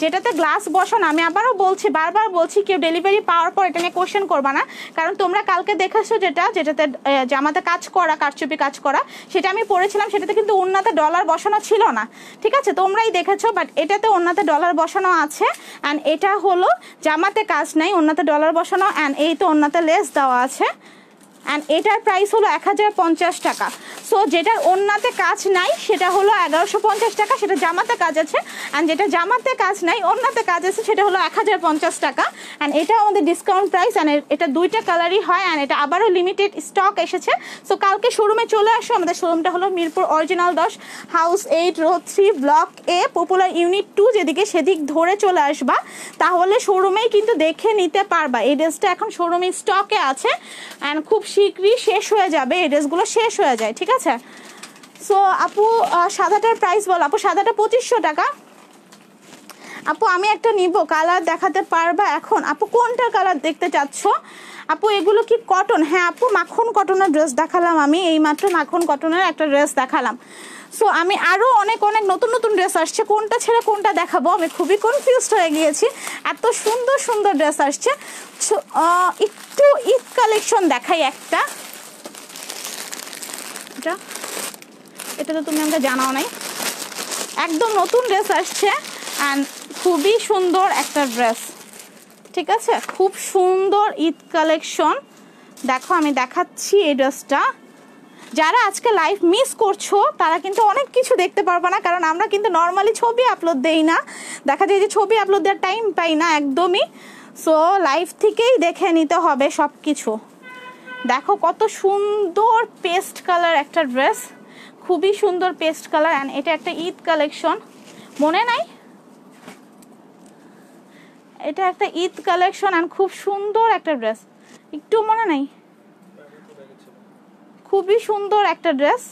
যেটাতে গ্লাস বসানো, আমি আবারও বলছি, বারবার বলছি, কেউ ডেলিভারি পাওয়ার পর এটা নিয়ে কোশ্চেন করবা না। কারণ তোমরা কালকে দেখেছ যেটা, যেটাতে জামাতে কাজ করা, কারচুপি কাজ করা, সেটা আমি পড়েছিলাম, সেটাতে কিন্তু ওড়নাতে ডলার বসানো ছিল না। ঠিক আছে? তোমরাই দেখেছ বাট এটাতে ওড়নাতে ডলার বসানো আছে অ্যান্ড এটা হলো, জামাতে কাজ নাই, ওড়নাতে ডলার বসানো অ্যান্ড এই তো ওড়নাতে লেস দেওয়া আছে। অ্যান্ড এটার প্রাইস হলো এক হাজার পঞ্চাশ টাকা। সো যেটার ওন্নাতে কাজ নাই, সেটা হলো এগারোশো টাকা, সেটা জামাতে কাজ আছে। অ্যান্ড যেটা জামাতে কাজ নাই ওন্নাতে কাজ আছে, সেটা হলো এক হাজার পঞ্চাশ টাকা। অ্যান্ড এটা আমাদের ডিসকাউন্ট প্রাইস অ্যান্ড এটা দুইটা কালারই হয় অ্যান্ড এটা আবারও লিমিটেড স্টক এসেছে। সো কালকে শোরুমে চলে আসো, আমাদের শোরুমটা হলো মিরপুর অরিজিনাল দশ house eight road three block A popular unit two যেদিকে সেদিক ধরে চলে আসবা। তাহলে শোরুমেই কিন্তু দেখে নিতে পারবা। এই ড্রেসটা এখন শোরুমে স্টকে আছে। অ্যান্ড খুব শীঘ্রই শেষ হয়ে যাবে, এই ড্রেসগুলো শেষ হয়ে যায়, ঠিক আছে? সো আপু সাদাটার প্রাইস বল। আপু, সাদাটা পঁচিশশো টাকা। আপু, আমি একটা নিব। কালার দেখাতে পারবা এখন? আপু, কোনটা কালার দেখতে চাচ্ছ? আপু, এগুলো কি কটন হ্যাঁ আপু, মাখন কটনের ড্রেস দেখালাম আমি। এই মাত্র মাখন কটনের একটা ড্রেস দেখালাম। সো আমি আরও অনেক অনেক নতুন নতুন ড্রেস আসছে। কোনটা ছেড়ে কোনটা দেখাবো? আমি খুবই কনফিউজড হয়ে গিয়েছি। এত সুন্দর সুন্দর ড্রেস আসছে। একটু ঈদ কালেকশন দেখাই একটা। এটা এটা তো তুমি আমাকে জানাও নাই। একদম নতুন ড্রেস আসছে অ্যান্ড খুবই সুন্দর একটা ড্রেস ঠিক আছে? খুব সুন্দর ঈদ কালেকশন দেখো, আমি দেখাচ্ছি এই ড্রেসটা যারা আজকে লাইভ মিস করছ, তারা কিন্তু অনেক কিছু দেখতে পারবে না, কারণ আমরা কিন্তু নর্মালি ছবি আপলোড দেই না। দেখা যায় যে ছবি আপলোড দেওয়ার টাইম পাই না একদমই। সো লাইভ থেকেই দেখে নিতে হবে সব কিছু দেখো কত সুন্দর পেস্ট কালার একটা ড্রেস খুবই সুন্দর পেস্ট কালার অ্যান্ড এটা একটা ঈদ কালেকশন মনে নাই? এটা একটা ঈদ কালেকশন অ্যান্ড খুব সুন্দর একটা ড্রেস একটু মনে নাই? খুবই সুন্দর একটা ড্রেস।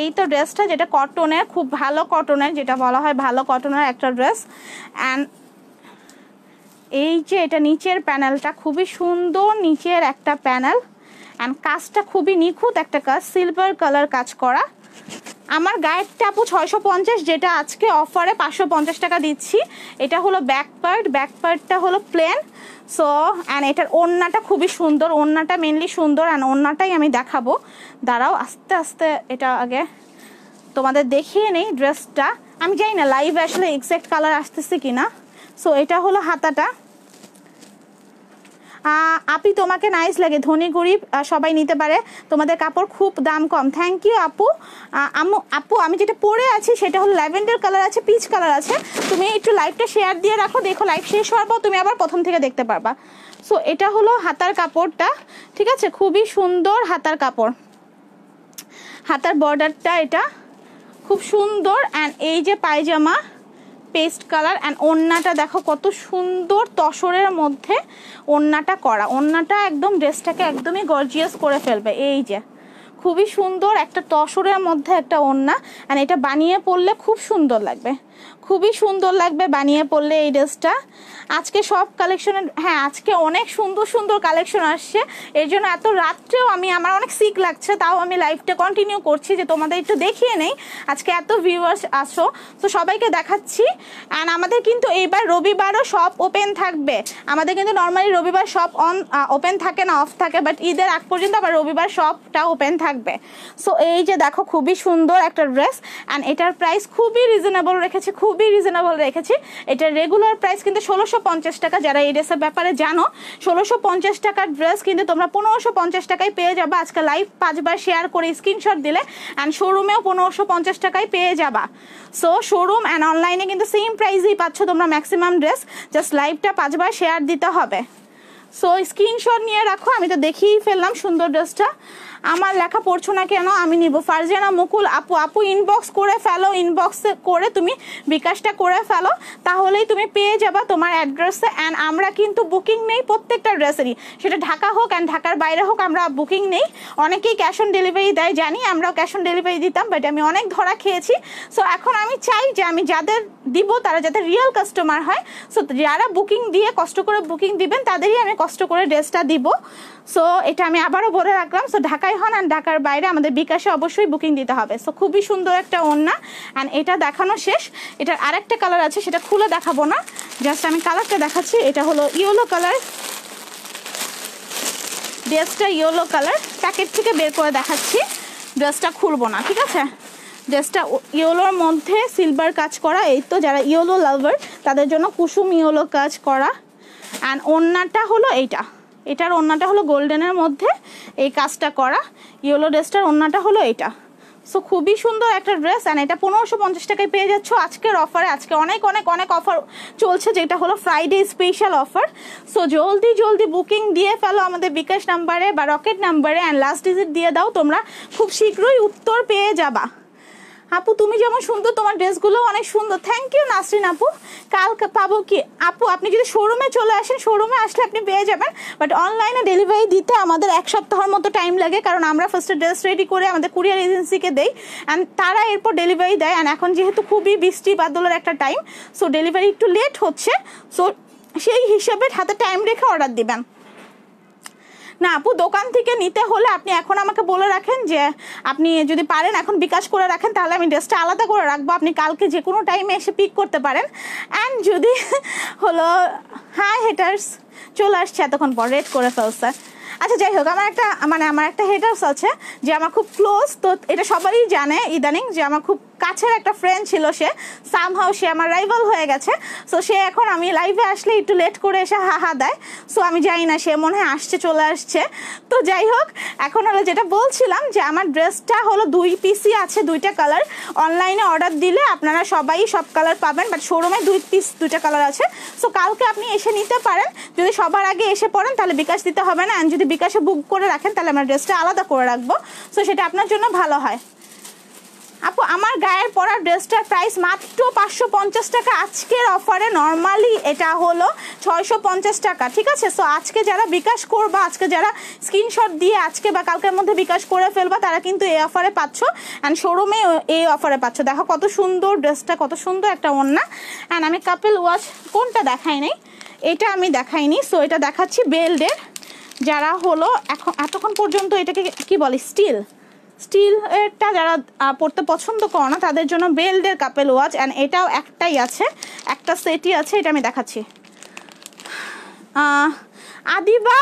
এই তো ড্রেসটা যেটা কটনের খুব ভালো কটনের যেটা বলা হয় ভালো কটনের একটা ড্রেস। অ্যান্ড এই যে এটা নিচের প্যানেলটা, খুবই সুন্দর নিচের একটা প্যানেল। অ্যান্ড কাজটা খুবই নিখুঁত একটা কাজ সিলভার কালার কাজ করা। আমার গায়েরটা আপু ছয়শো পঞ্চাশ, যেটা আজকে অফারে পাঁচশো পঞ্চাশ টাকা দিচ্ছি। এটা হলো ব্যাক পার্ট ব্যাক পার্টটা হলো প্লেন সো অ্যান্ড এটার ওড়নাটা খুবই সুন্দর, ওড়নাটা মেনলি সুন্দর অ্যান্ড ওড়নাটাই আমি দেখাবো। দাঁড়াও, আস্তে আস্তে এটা আগে তোমাদের দেখিয়ে নেই ড্রেসটা আমি জানি না লাইভ আসলে এক্সাক্ট কালার আসতেছে কি না সো এটা হলো হাতাটা। আপি, তোমাকে নাইস লাগে, ধনী, গরিব সবাই নিতে পারে। তোমাদের কাপড় খুব দাম কম। থ্যাংক ইউ আপু। আমু আপু, আমি যেটা পরে আছি, সেটা হলো ল্যাভেন্ডার কালার আছে পিচ কালার আছে। তুমি একটু লাইভটা শেয়ার দিয়ে রাখো, দেখো লাইভ শেষ হওয়ার পর তুমি আবার প্রথম থেকে দেখতে পারবা। সো এটা হলো হাতার কাপড়টা, ঠিক আছে? খুবই সুন্দর হাতার কাপড়। হাতার বর্ডারটা এটা। খুব সুন্দর অ্যান্ড এই যে পায়জামা পেস্ট কালার অ্যান্ড ওড়নাটা দেখো কত সুন্দর তসরের মধ্যে ওড়নাটা করা। ওড়নাটা একদম ড্রেসটাকে একদমই গর্জিয়াস করে ফেলবে। এই যে, খুবই সুন্দর একটা তসরের মধ্যে একটা ওড়না অ্যান্ড এটা বানিয়ে পড়লে খুব সুন্দর লাগবে। খুবই সুন্দর লাগবে বানিয়ে পড়লে এই ড্রেসটা। আজকে সব কালেকশনের হ্যাঁ আজকে অনেক সুন্দর সুন্দর কালেকশন আসছে। এর জন্য এত রাত্রেও আমি আমার অনেক সিক লাগছে, তাও আমি লাইভটা কন্টিনিউ করছি যে তোমাদের একটু দেখিয়ে নেই। আজকে এত ভিউয়ার্স আসো, তো সবাইকে দেখাচ্ছি। অ্যান্ড আমাদের কিন্তু এইবার রবিবারও সব ওপেন থাকবে। আমাদের কিন্তু নর্মালি রবিবার সব অন ওপেন থাকে না অফ থাকে বাট ঈদের আগ পর্যন্ত আবার রবিবার সবটা ওপেন থাকবে। সো এই যে দেখো, খুবই সুন্দর একটা ড্রেস অ্যান্ড এটার প্রাইস খুবই রিজনেবল রেখেছি, খুবই রিজনেবল রেখেছি। এটা রেগুলার প্রাইস কিন্তু ষোলোশো পঞ্চাশ টাকা যারা এই ড্রেসের ব্যাপারে জানো, ষোলোশো পঞ্চাশ টাকার ড্রেস কিন্তু তোমরা পনেরোশো পঞ্চাশ টাকায় পেয়ে যাবা। আজকে লাইভ পাঁচবার শেয়ার করে স্ক্রিনশট দিলে অ্যান্ড শোরুমেও পনেরোশো পঞ্চাশ টাকায় পেয়ে যাবা। সো শোরুম অ্যান্ড অনলাইনে কিন্তু সেম প্রাইসেই পাচ্ছ তোমরা ম্যাক্সিমাম ড্রেস জাস্ট লাইভটা পাঁচবার শেয়ার দিতে হবে। সো স্ক্রিনশট নিয়ে রাখো, আমি তো দেখেই ফেললাম সুন্দর ড্রেসটা আমার লেখা পড়ছো না কেন? আমি নিব। ফারজানা, মুকুল, আপু আপু ইনবক্স করে ফেলো ইনবক্স করে তুমি বিকাশটা করে ফেলো, তাহলেই তুমি পেয়ে যাবা তোমার অ্যাড্রেসে অ্যান্ড আমরা কিন্তু বুকিং নেই প্রত্যেকটা ড্রেসেরই সেটা ঢাকা হোক অ্যান্ড ঢাকার বাইরে হোক আমরা বুকিং নেই। অনেকেই ক্যাশ অন ডেলিভারি দেয়, জানি আমরাও ক্যাশ অন ডেলিভারি দিতাম বাট আমি অনেক ধরা খেয়েছি। সো এখন আমি চাই যে আমি যাদের দিব, তারা যাতে রিয়েল কাস্টমার হয়। সো যারা বুকিং দিয়ে কষ্ট করে বুকিং দিবেন, তাদেরই আমি কষ্ট করে ড্রেসটা দিব। সো এটা আমি আবারও বলে রাখলাম। সো ঢাকায় হন অ্যান্ড ঢাকার বাইরে আমাদের বিকাশে অবশ্যই বুকিং দিতে হবে। সো খুবই সুন্দর একটা ওড়না। অ্যান্ড এটা দেখানো শেষ। এটার আরেকটা কালার আছে, সেটা খুলে দেখাবো না। জাস্ট আমি কালারটা দেখাচ্ছি। এটা হলো ইয়েলো কালার ড্রেসটা ইয়েলো কালার প্যাকেট থেকে বের করে দেখাচ্ছি। ড্রেসটা খুলবো না, ঠিক আছে? ড্রেসটা ইয়েলোর মধ্যে সিলভার কাজ করা। এই তো যারা ইয়েলো লাভার তাদের জন্য কুসুম ইয়েলো কাজ করা। অ্যান্ড ওড়নাটা হলো এইটা। এটার ওড়নাটা হলো গোল্ডেনের মধ্যে এই কাজটা করা। ইয়েলো ড্রেসটার ওড়নাটা হলো এটা। সো খুবই সুন্দর একটা ড্রেস অ্যান্ড এটা পনেরোশো পঞ্চাশ টাকায় পেয়ে যাচ্ছ আজকের অফারে আজকে অনেক অনেক অনেক অফার চলছে যেটা হলো ফ্রাইডে স্পেশাল অফার সো জলদি জলদি বুকিং দিয়ে ফেলো আমাদের বিকাশ নাম্বারে বা রকেট নাম্বারে অ্যান্ড লাস্ট ডিজিট দিয়ে দাও। তোমরা খুব শীঘ্রই উত্তর পেয়ে যাবা। আপু, তুমি যেমন সুন্দর, তোমার ড্রেসগুলো অনেক সুন্দর। থ্যাংক ইউ নাসরিন আপু। কাল পাবো কি? আপু, আপনি যদি শোরুমে চলে আসেন শোরুমে আসলে আপনি পেয়ে যাবেন বাট অনলাইনে ডেলিভারি দিতে আমাদের এক সপ্তাহের মতো টাইম লাগে, কারণ আমরা ফার্স্টে ড্রেস রেডি করে আমাদের কুরিয়ার এজেন্সিকে দেই অ্যান্ড তারা এরপর ডেলিভারি দেয় অ্যান্ড এখন যেহেতু খুবই বৃষ্টি বাদলের একটা টাইম সো ডেলিভারি একটু লেট হচ্ছে সো সেই হিসেবে হাতে টাইম রেখে অর্ডার দিবেন। না আপু, দোকান থেকে নিতে হলে আপনি এখন আমাকে বলে রাখেন যে আপনি যদি পারেন এখন বিকাশ করে রাখেন, তাহলে আমি ড্রেসটা আলাদা করে রাখব। আপনি কালকে যে কোনো টাইমে এসে পিক করতে পারেন। অ্যান্ড যদি হলো হাই হেটার্স চলে আসছে এতক্ষণ পর রেড করে ফেলছে। আচ্ছা যাই হোক, আমার একটা মানে আমার একটা হেটার্স আছে, যে আমার খুব ক্লোজ তো এটা সবাই জানে ইদানিং যে আমার খুব কাছের একটা ফ্রেন্ড ছিল সে সামহাও সে আমার রাইভাল হয়ে গেছে। সো সে এখন আমি লাইভে আসলে একটু লেট করে এসে হা হা দেয়। সো আমি জানি না, সে মনে হয় আসছে, চলে আসছে। তো যাই হোক, এখন হলো যেটা বলছিলাম যে, আমার ড্রেসটা হলো দুই পিসই আছে, দুইটা কালার অনলাইনে অর্ডার দিলে আপনারা সবাই সব কালার পাবেন বাট শোরুমে দুই পিস দুইটা কালার আছে। সো কালকে আপনি এসে নিতে পারেন। যদি সবার আগে এসে পড়েন, তাহলে বিকাশ দিতে হবে না। অ্যান্ড যদি বিকাশে বুক করে রাখেন, তাহলে আমার ড্রেসটা আলাদা করে রাখব। সো সেটা আপনার জন্য ভালো হয়। আপু, আমার গায়ের পরা ড্রেসটার প্রাইস মাত্র পাঁচশো পঞ্চাশ টাকা। আজকের অফারে নর্মালি এটা হলো ছয়শো পঞ্চাশ টাকা, ঠিক আছে? সো আজকে যারা বিকাশ করবা, আজকে যারা স্ক্রিনশট দিয়ে আজকে বা কালকের মধ্যে বিকাশ করে ফেলবা, তারা কিন্তু এই অফারে পাচ্ছ। অ্যান্ড শোরুমে এই অফারে পাচ্ছ। দেখো কত সুন্দর ড্রেসটা, কত সুন্দর একটা ওন্না অ্যান্ড আমি কাপেল ওয়াচ কোনটা দেখাই নাই? এটা আমি দেখাইনি সো এটা দেখাচ্ছি বেল্ডের যারা হলো এখন, এতক্ষণ পর্যন্ত এটাকে কি বলে? স্টিল স্টিল এরটা যারা পড়তে পছন্দ করো না, তাদের জন্য বেল্ডের কাপেল ওয়াচ অ্যান্ড এটাও একটাই আছে, একটা সেটই আছে, এটা আমি দেখাচ্ছি। আদিবা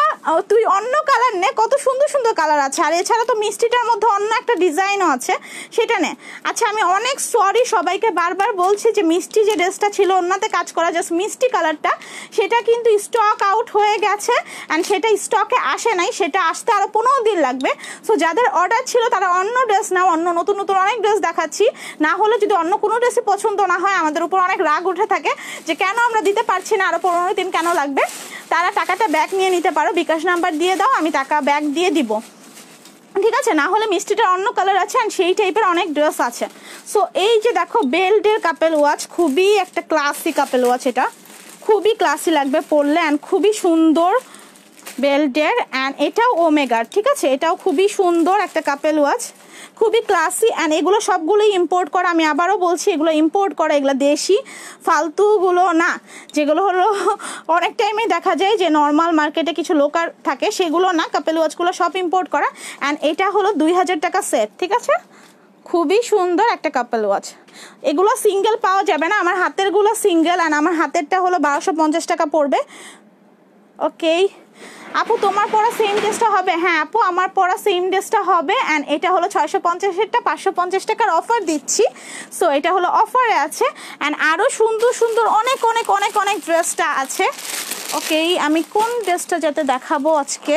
তুই অন্য কালার নে, কত সুন্দর সুন্দর কালার আছে। আর এছাড়া তো মিষ্টিটার মধ্যে অন্য একটা ডিজাইনও আছে, সেটা নে। আচ্ছা আমি অনেক সরি সবাইকে বারবার বলছি যে মিষ্টি যে ড্রেসটা ছিল অন্যতে কাজ করা জাস্ট মিষ্টি কালারটা সেটা কিন্তু স্টক আউট হয়ে গেছে অ্যান্ড সেটা স্টকে আসে নাই, সেটা আসতে আরও পনেরো দিন লাগবে। সো যাদের অর্ডার ছিল, তারা অন্য ড্রেস নাও, অন্য নতুন নতুন অনেক ড্রেস দেখাচ্ছি। না হলে যদি অন্য কোনো ড্রেসই পছন্দ না হয়, আমাদের উপর অনেক রাগ উঠে থাকে যে কেন আমরা দিতে পারছি না আরও পনেরো দিন কেন লাগবে? তারা টাকাটা ব্যাক নিয়ে নিতে পারো, বিকাশ নাম্বার দিয়ে দাও, আমি টাকা ব্যাগ দিয়ে দিব। ঠিক আছে? না হলে মিষ্টিটার অন্য কালার আছে অ্যান্ড সেই টাইপের অনেক ড্রেস আছে। সো এই যে দেখো, বেল্টের কাপেল ওয়াচ খুবই একটা ক্লাসি কাপেল ওয়াচ এটা। খুবই ক্লাসি লাগবে পরলে অ্যান্ড খুবই সুন্দর বেল্টের অ্যান্ড এটাও ওমেগার, ঠিক আছে? এটাও খুবই সুন্দর একটা কাপেল ওয়াচ খুবই ক্লাসি অ্যান্ড এগুলো সবগুলোই ইম্পোর্ট করা। আমি আবারও বলছি, এগুলো ইম্পোর্ট করা, এগুলো দেশি, ফালতুগুলো না। যেগুলো হলো, অনেক টাইমে দেখা যায় যে নর্মাল মার্কেটে কিছু লোকার থাকে, সেগুলো না কাপেল ওয়াচগুলো সব ইম্পোর্ট করা। অ্যান্ড এটা হলো দুই হাজার টাকা সেট ঠিক আছে? খুবই সুন্দর একটা কাপেল ওয়াচ এগুলো সিঙ্গেল পাওয়া যাবে না, আমার হাতেরগুলো সিঙ্গেল অ্যান্ড আমার হাতেরটা হলো বারোশো পঞ্চাশ টাকা পড়বে। ওকে আপু, তোমার পড়া সেম ড্রেসটা হবে। হ্যাঁ আপু, আমার পড়া সেম ড্রেসটা হবে। অ্যান্ড এটা হলো ছয়শো পঞ্চাশেরটা, পাঁচশো পঞ্চাশ টাকার অফার দিচ্ছি। সো এটা হলো অফারে আছে। অ্যান্ড আরও সুন্দর সুন্দর, অনেক অনেক অনেক অনেক ড্রেসটা আছে। ওকেই আমি কোন ড্রেসটা যাতে দেখাবো আজকে?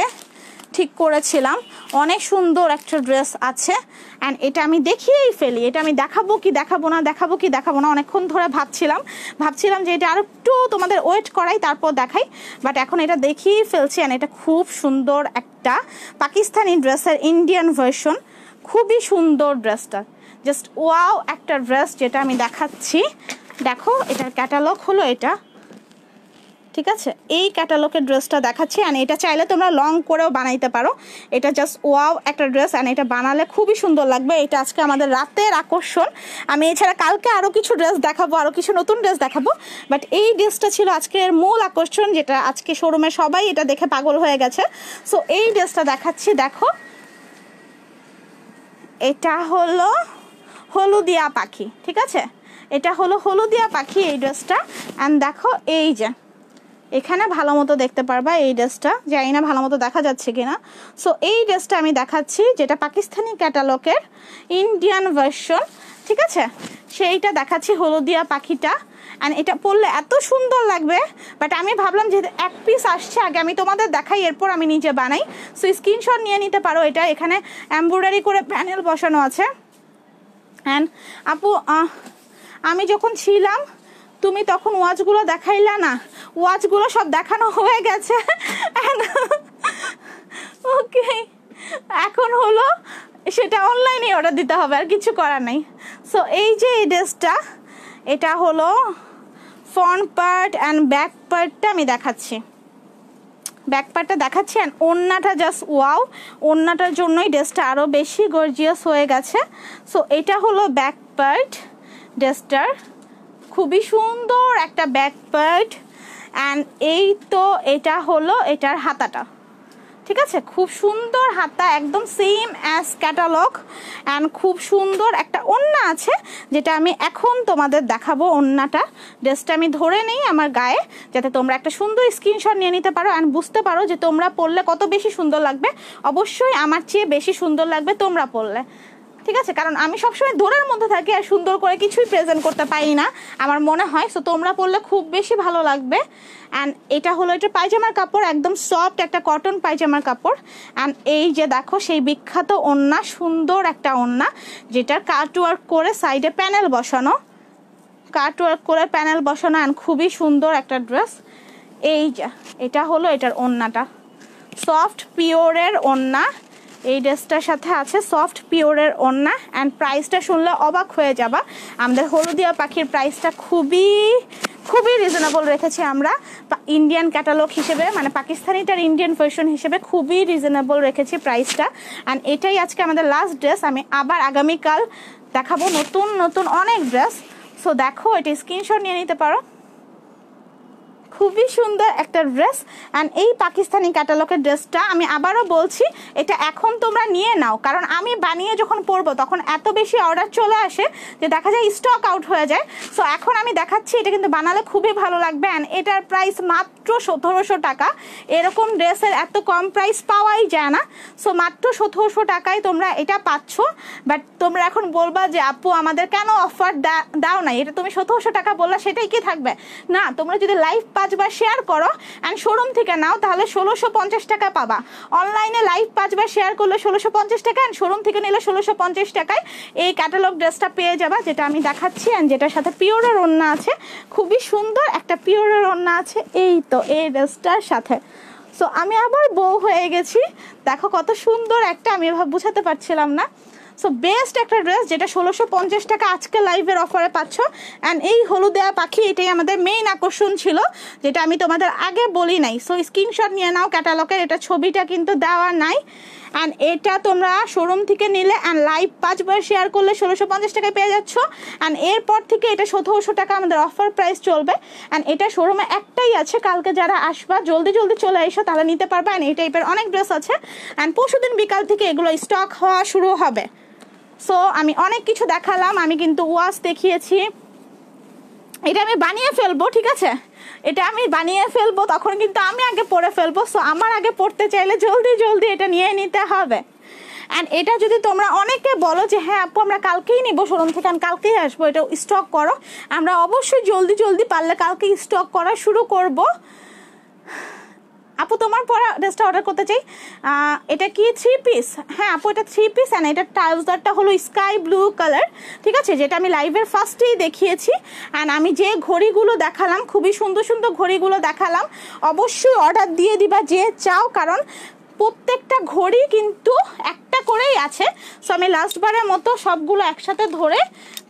ঠিক করেছিলাম। অনেক সুন্দর একটা ড্রেস আছে। অ্যান্ড এটা আমি দেখিয়েই ফেলি। এটা আমি দেখাবো কি দেখাবো না, দেখাবো কি দেখাবো না। অনেকক্ষণ ধরে ভাবছিলাম। ভাবছিলাম যে এটা আর একটু তোমাদের ওয়েট করাই, তারপর দেখাই। বাট এখন এটা দেখিয়েই ফেলছি অ্যান্ড এটা খুব সুন্দর একটা পাকিস্তানি ড্রেসের ইন্ডিয়ান ভার্সন খুবই সুন্দর ড্রেসটা জাস্ট ওয়াও একটা ড্রেস যেটা আমি দেখাচ্ছি। দেখো, এটার ক্যাটালগ হলো এটা। ঠিক আছে? এই ক্যাটালগের ড্রেসটা দেখাচ্ছি অ্যান্ড এটা চাইলে তোমরা লং করেও বানাইতে পারো। এটা জাস্ট ওয়াও একটা ড্রেস অ্যান্ড এটা বানালে খুবই সুন্দর লাগবে। এটা আজকে আমাদের রাতের আকর্ষণ। আমি এছাড়া কালকে আরও কিছু ড্রেস দেখাবো আরও কিছু নতুন ড্রেস দেখাবো। বাট এই ড্রেসটা ছিল আজকের মূল আকর্ষণ, যেটা আজকে শোরুমে সবাই এটা দেখে পাগল হয়ে গেছে। সো এই ড্রেসটা দেখাচ্ছি, দেখো। এটা হলো হলুদিয়া পাখি, ঠিক আছে? এটা হলো হলুদিয়া পাখি এই ড্রেসটা অ্যান্ড দেখো এই যে এখানে ভালো মতো দেখতে পারবা এই ড্রেসটা। জানি না ভালো মতো দেখা যাচ্ছে কিনা। সো এই ড্রেসটা আমি দেখাচ্ছি, যেটা পাকিস্তানি ক্যাটালগের ইন্ডিয়ান ভার্সন ঠিক আছে? সেইটা দেখাচ্ছি হলুদিয়া পাখিটা। অ্যান্ড এটা পরলে এত সুন্দর লাগবে। বাট আমি ভাবলাম যে এক পিস আসছে আগে, আমি তোমাদের দেখাই, এরপর আমি নিজে বানাই। সো স্ক্রিনশট নিয়ে নিতে পারো, এটা এখানে এমব্রয়ডারি করে প্যানেল বসানো আছে। অ্যান্ড আপু আমি যখন ছিলাম তুমি তখন ওয়াচগুলো দেখাইলা না? ওয়াচগুলো সব দেখানো হয়ে গেছে। ওকে এখন হলো সেটা অনলাইনে অর্ডার দিতে হবে, আর কিছু করার নাই। সো এই যে এই ড্রেসটা এটা হলো ফ্রন্ট পার্ট অ্যান্ড ব্যাক পার্টটা আমি দেখাচ্ছি। ব্যাক পার্টটা দেখাচ্ছি অ্যান্ড ওড়নাটা জাস্ট ওয়াও ওড়নাটার জন্যই ড্রেসটা আরও বেশি গর্জিয়াস হয়ে গেছে। সো এটা হলো ব্যাক পার্ট ড্রেসটার খুবই সুন্দর একটা ব্যাক অ্যান্ড এই তো এটা হলো এটার হাতাটা। ঠিক আছে? খুব সুন্দর হাতা, একদম সেম অ্যাজ ক্যাটালগ অ্যান্ড খুব সুন্দর একটা ওন্না আছে, যেটা আমি এখন তোমাদের দেখাবো ওন্নাটা। ড্রেসটা আমি ধরে নেই আমার গায়ে, যাতে তোমরা একটা সুন্দর স্ক্রিনশট নিয়ে নিতে পারো অ্যান্ড বুঝতে পারো যে তোমরা পড়লে কত বেশি সুন্দর লাগবে। অবশ্যই আমার চেয়ে বেশি সুন্দর লাগবে তোমরা পড়লে ঠিক আছে? কারণ আমি সবসময় দূরের মধ্যে থাকি আর সুন্দর করে কিছুই প্রেজেন্ট করতে পারি না। আমার মনে হয় সো তোমরা পরলে খুব বেশি ভালো লাগবে। অ্যান্ড এটা হলো এটা পায়জামার কাপড়, একদম সফট একটা কটন পায়জামার কাপড়। অ্যান্ড এই যে দেখো, সেই বিখ্যাত ওন্না সুন্দর একটা ওন্না যেটার কাটওয়ার্ক করে সাইডে প্যানেল বসানো। কাটওয়ার্ক করে প্যানেল বসানো অ্যান্ড খুবই সুন্দর একটা ড্রেস এই যা, এটা হলো এটার ওন্নাটা সফট পিওরের ওন্না এই ড্রেসটার সাথে আছে সফট, পিওরের ওড়না অ্যান্ড প্রাইসটা শুনলে অবাক হয়ে যাবা। আমাদের হলুদিয়া পাখির প্রাইসটা খুবই খুবই রিজনেবল রেখেছি আমরা। ইন্ডিয়ান ক্যাটালগ হিসেবে মানে পাকিস্তানিটার ইন্ডিয়ান ভার্সন হিসেবে খুবই রিজনেবল রেখেছি প্রাইসটা অ্যান্ড এটাই আজকে আমাদের লাস্ট ড্রেস আমি আবার আগামীকাল দেখাবো নতুন নতুন অনেক ড্রেস সো দেখো, এটা স্ক্রিনশট নিয়ে নিতে পারো। খুবই সুন্দর একটা ড্রেস। অ্যান্ড এই পাকিস্তানি ক্যাটালগের ড্রেসটা আমি আবারও বলছি, এটা এখন তোমরা নিয়ে নাও। কারণ আমি বানিয়ে যখন পরবো, তখন এত বেশি অর্ডার চলে আসে যে দেখা যায় স্টক আউট হয়ে যায়। সো এখন আমি দেখাচ্ছি, এটা কিন্তু বানালে খুবই ভালো লাগবে। অ্যান্ড এটার প্রাইস মাত্র সতেরোশো টাকা। এরকম ড্রেসের এত কম প্রাইস পাওয়াই যায় না। সো মাত্র সতেরোশো টাকায় তোমরা এটা পাচ্ছ। বাট তোমরা এখন বলবা যে, আপু, আমাদের কেন অফার দাও নাই? এটা তুমি সতেরোশো টাকা বললা, সেটাই কি থাকবে? না, তোমরা যদি লাইভ পাঁচবার শেয়ার করো অ্যান্ড শোরুম থেকে নাও, তাহলে ষোলোশো পঞ্চাশ টাকা পাবা। অনলাইনে লাইভ পাঁচবার শেয়ার করলে ষোলোশো পঞ্চাশ টাকা অ্যান্ড শোরুম থেকে নিলে ষোলোশো পঞ্চাশ টাকায় এই ক্যাটালগ ড্রেসটা পেয়ে যাবা, যেটা আমি দেখাচ্ছি অ্যান্ড যেটার সাথে পিওরের ওন্না আছে। খুবই সুন্দর একটা পিওরের ওন্না আছে, এই তো, এই ড্রেসটার সাথে। সো আমি আবার বউ হয়ে গেছি। দেখো কত সুন্দর একটা, আমি বুঝাতে পারছিলাম না। সো বেস্ট একটা ড্রেস যেটা ষোলোশো পঞ্চাশ টাকা আজকে লাইভের অফারে পাচ্ছ। অ্যান্ড এই হলুদেয়া পাখি, এটাই আমাদের মেইন আকর্ষণ ছিল, যেটা আমি তোমাদের আগে বলি নাই। সো স্ক্রিনশট নিয়ে নাও ক্যাটালগের এটা ছবিটা কিন্তু দেওয়া নাই। অ্যান্ড এটা তোমরা শোরুম থেকে নিলে অ্যান্ড লাইভ পাঁচবার শেয়ার করলে ষোলোশো পঞ্চাশ টাকায় পেয়ে যাচ্ছ। অ্যান্ড এরপর থেকে এটা সতেরোশো টাকা আমাদের অফার প্রাইস চলবে। অ্যান্ড এটা শোরুমে একটাই আছে, কালকে যারা আসবা, জলদি জলদি চলে এসো তাহলে নিতে পারবে। অ্যান্ড এই টাইপের অনেক ড্রেস আছে। অ্যান্ড পরশু দিন বিকাল থেকে এগুলো স্টক হওয়া শুরু হবে। সো আমি অনেক কিছু দেখালাম, আমি কিন্তু ওয়াশ দেখিয়েছি। এটা আমি বানিয়ে ফেলব, ঠিক আছে? এটা আমি বানিয়ে ফেলব, তখন কিন্তু আমি আগে পরে ফেলব। সো আমার আগে পড়তে চাইলে জলদি জলদি এটা নিয়ে নিতে হবে। অ্যান্ড এটা যদি তোমরা অনেকে বলো যে হ্যাঁ আপু, আমরা কালকেই নিব, শোরুম থেকে আমি কালকেই আসব এটা স্টক করো। আমরা অবশ্যই জলদি জলদি পারলে কালকে স্টক করা শুরু করব। আপু, তোমার পরা ড্রেসটা অর্ডার করতে চাই। এটা কি থ্রি পিস হ্যাঁ আপু, এটা থ্রি পিস অ্যান্ড এটা ট্রাউজারটা হলো স্কাই ব্লু কালার ঠিক আছে? যেটা আমি লাইভের ফার্স্টেই দেখিয়েছি। অ্যান্ড আমি যে ঘড়িগুলো দেখালাম, খুবই সুন্দর সুন্দর ঘড়িগুলো দেখালাম, অবশ্যই অর্ডার দিয়ে দিবা যে চাও, কারণ প্রত্যেকটা ঘড়ি কিন্তু একটা করেই আছে। সো আমি লাস্টবারের মতো সবগুলো একসাথে ধরে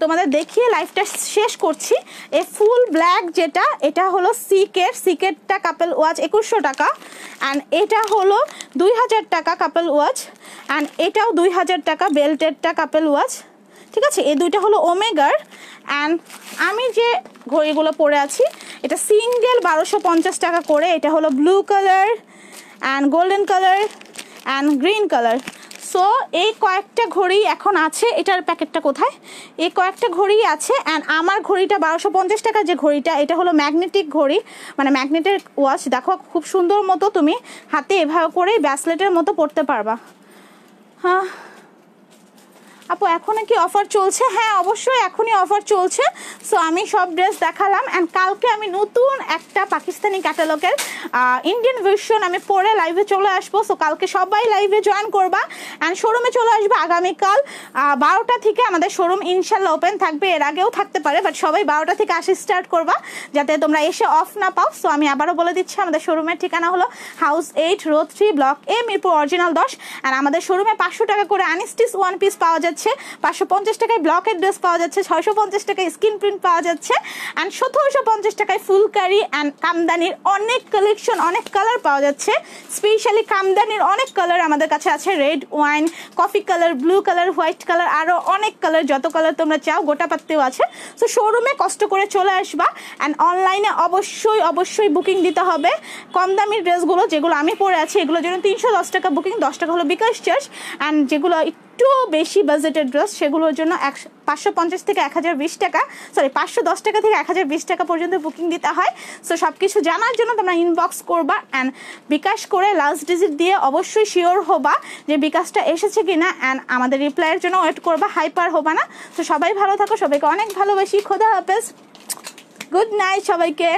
তোমাদের দেখিয়ে লাইফটা শেষ করছি। এ ফুল ব্ল্যাক যেটা, এটা হলো সিকেট সিকেটটা কাপেল ওয়াচ একুশশো টাকা। অ্যান্ড এটা হলো দুই হাজার টাকা কাপেল ওয়াচ অ্যান্ড এটাও দুই হাজার টাকা বেল্টেডটা কাপেল ওয়াচ ঠিক আছে? এই দুইটা হলো ওমেগার। অ্যান্ড আমি যে ঘড়িগুলো পরে আছি, এটা সিঙ্গেল বারোশো পঞ্চাশ টাকা করে, এটা হলো blue colour and golden colour and green colour so এই কয়েকটা ঘড়ি এখন আছে, এটার প্যাকেটটা কোথায়? এই কয়েকটা ঘড়ি আছে অ্যান্ড আমার ঘড়িটা বারোশো পঞ্চাশ টাকার যে ঘড়িটা, এটা হলো ম্যাগনেটিক ঘড়ি। মানে ম্যাগনেটের ওয়াচ দেখো খুব সুন্দর মতো তুমি হাতে এভাবে করে ব্যাসলেটের মতো পড়তে পারবা। হ্যাঁ। আপু এখনও কি অফার চলছে? হ্যাঁ অবশ্যই এখনই অফার চলছে। সো আমি সব ড্রেস দেখালাম অ্যান্ড কালকে আমি নতুন একটা পাকিস্তানি ক্যাটালগের ইন্ডিয়ান ভার্সন আমি পরে লাইভে চলে আসব। সো কালকে সবাই লাইভে জয়েন করবা অ্যান্ড শোরুমে চলে আসবে আগামীকাল বারোটা থেকে আমাদের শোরুম ইনশাল্লাহ ওপেন থাকবে। এর আগেও থাকতে পারে বাট সবাই বারোটা থেকে আসে স্টার্ট করবা যাতে তোমরা এসে অফ না পাও। সো আমি আবারও বলে দিচ্ছি, আমাদের শোরুমের ঠিকানা হলো house eight road three block A Mirpur original দশ। আর আমাদের শোরুমে পাঁচশো টাকা করে আনিস্টিস ওয়ান পিস পাওয়া যাচ্ছে। পাঁচশো পঞ্চাশ টাকায় ব্লকের ড্রেস পাওয়া যাচ্ছে, ছয়শো পঞ্চাশ টাকায় স্কিন প্রিন্ট পাওয়া যাচ্ছে অ্যান্ড সতেরোশো পঞ্চাশ টাকায় ফুলকারি অ্যান্ড কামদানির অনেক কালেকশন অনেক কালার পাওয়া যাচ্ছে। স্পেশালি কামদানির অনেক কালার আমাদের কাছে আছে red wine coffee colour blue colour white colour আরও অনেক কালার যত কালার তোমরা চাও, গোটা পাত্তেও আছে। সো শোরুমে কষ্ট করে চলে আসবা অ্যান্ড অনলাইনে অবশ্যই অবশ্যই বুকিং দিতে হবে। কম দামি ড্রেসগুলো যেগুলো আমি পরে আছি, এগুলোর জন্য তিনশো দশ টাকা বুকিং দশ টাকা হলো বিকাশ চার্জ অ্যান্ড যেগুলো একটু বেশি বাজেটের ড্রেস সেগুলোর জন্য একশো পাঁচশো পঞ্চাশ থেকে এক হাজার বিশ টাকা সরি পাঁচশো দশ টাকা থেকে এক হাজার বিশ টাকা পর্যন্ত বুকিং দিতে হয়। সো সব কিছু জানার জন্য তোমরা ইনবক্স করবা অ্যান্ড বিকাশ করে লাস্ট ডিজিট দিয়ে অবশ্যই শিওর হবা যে বিকাশটা এসেছে কি না অ্যান্ড আমাদের রিপ্লাইয়ের জন্য ওয়েট করবা হাইপার হবা না। তো সবাই ভালো থাকো, সবাইকে অনেক ভালোবাসি, খোদা হাফেজ। গুড নাইট সবাইকে।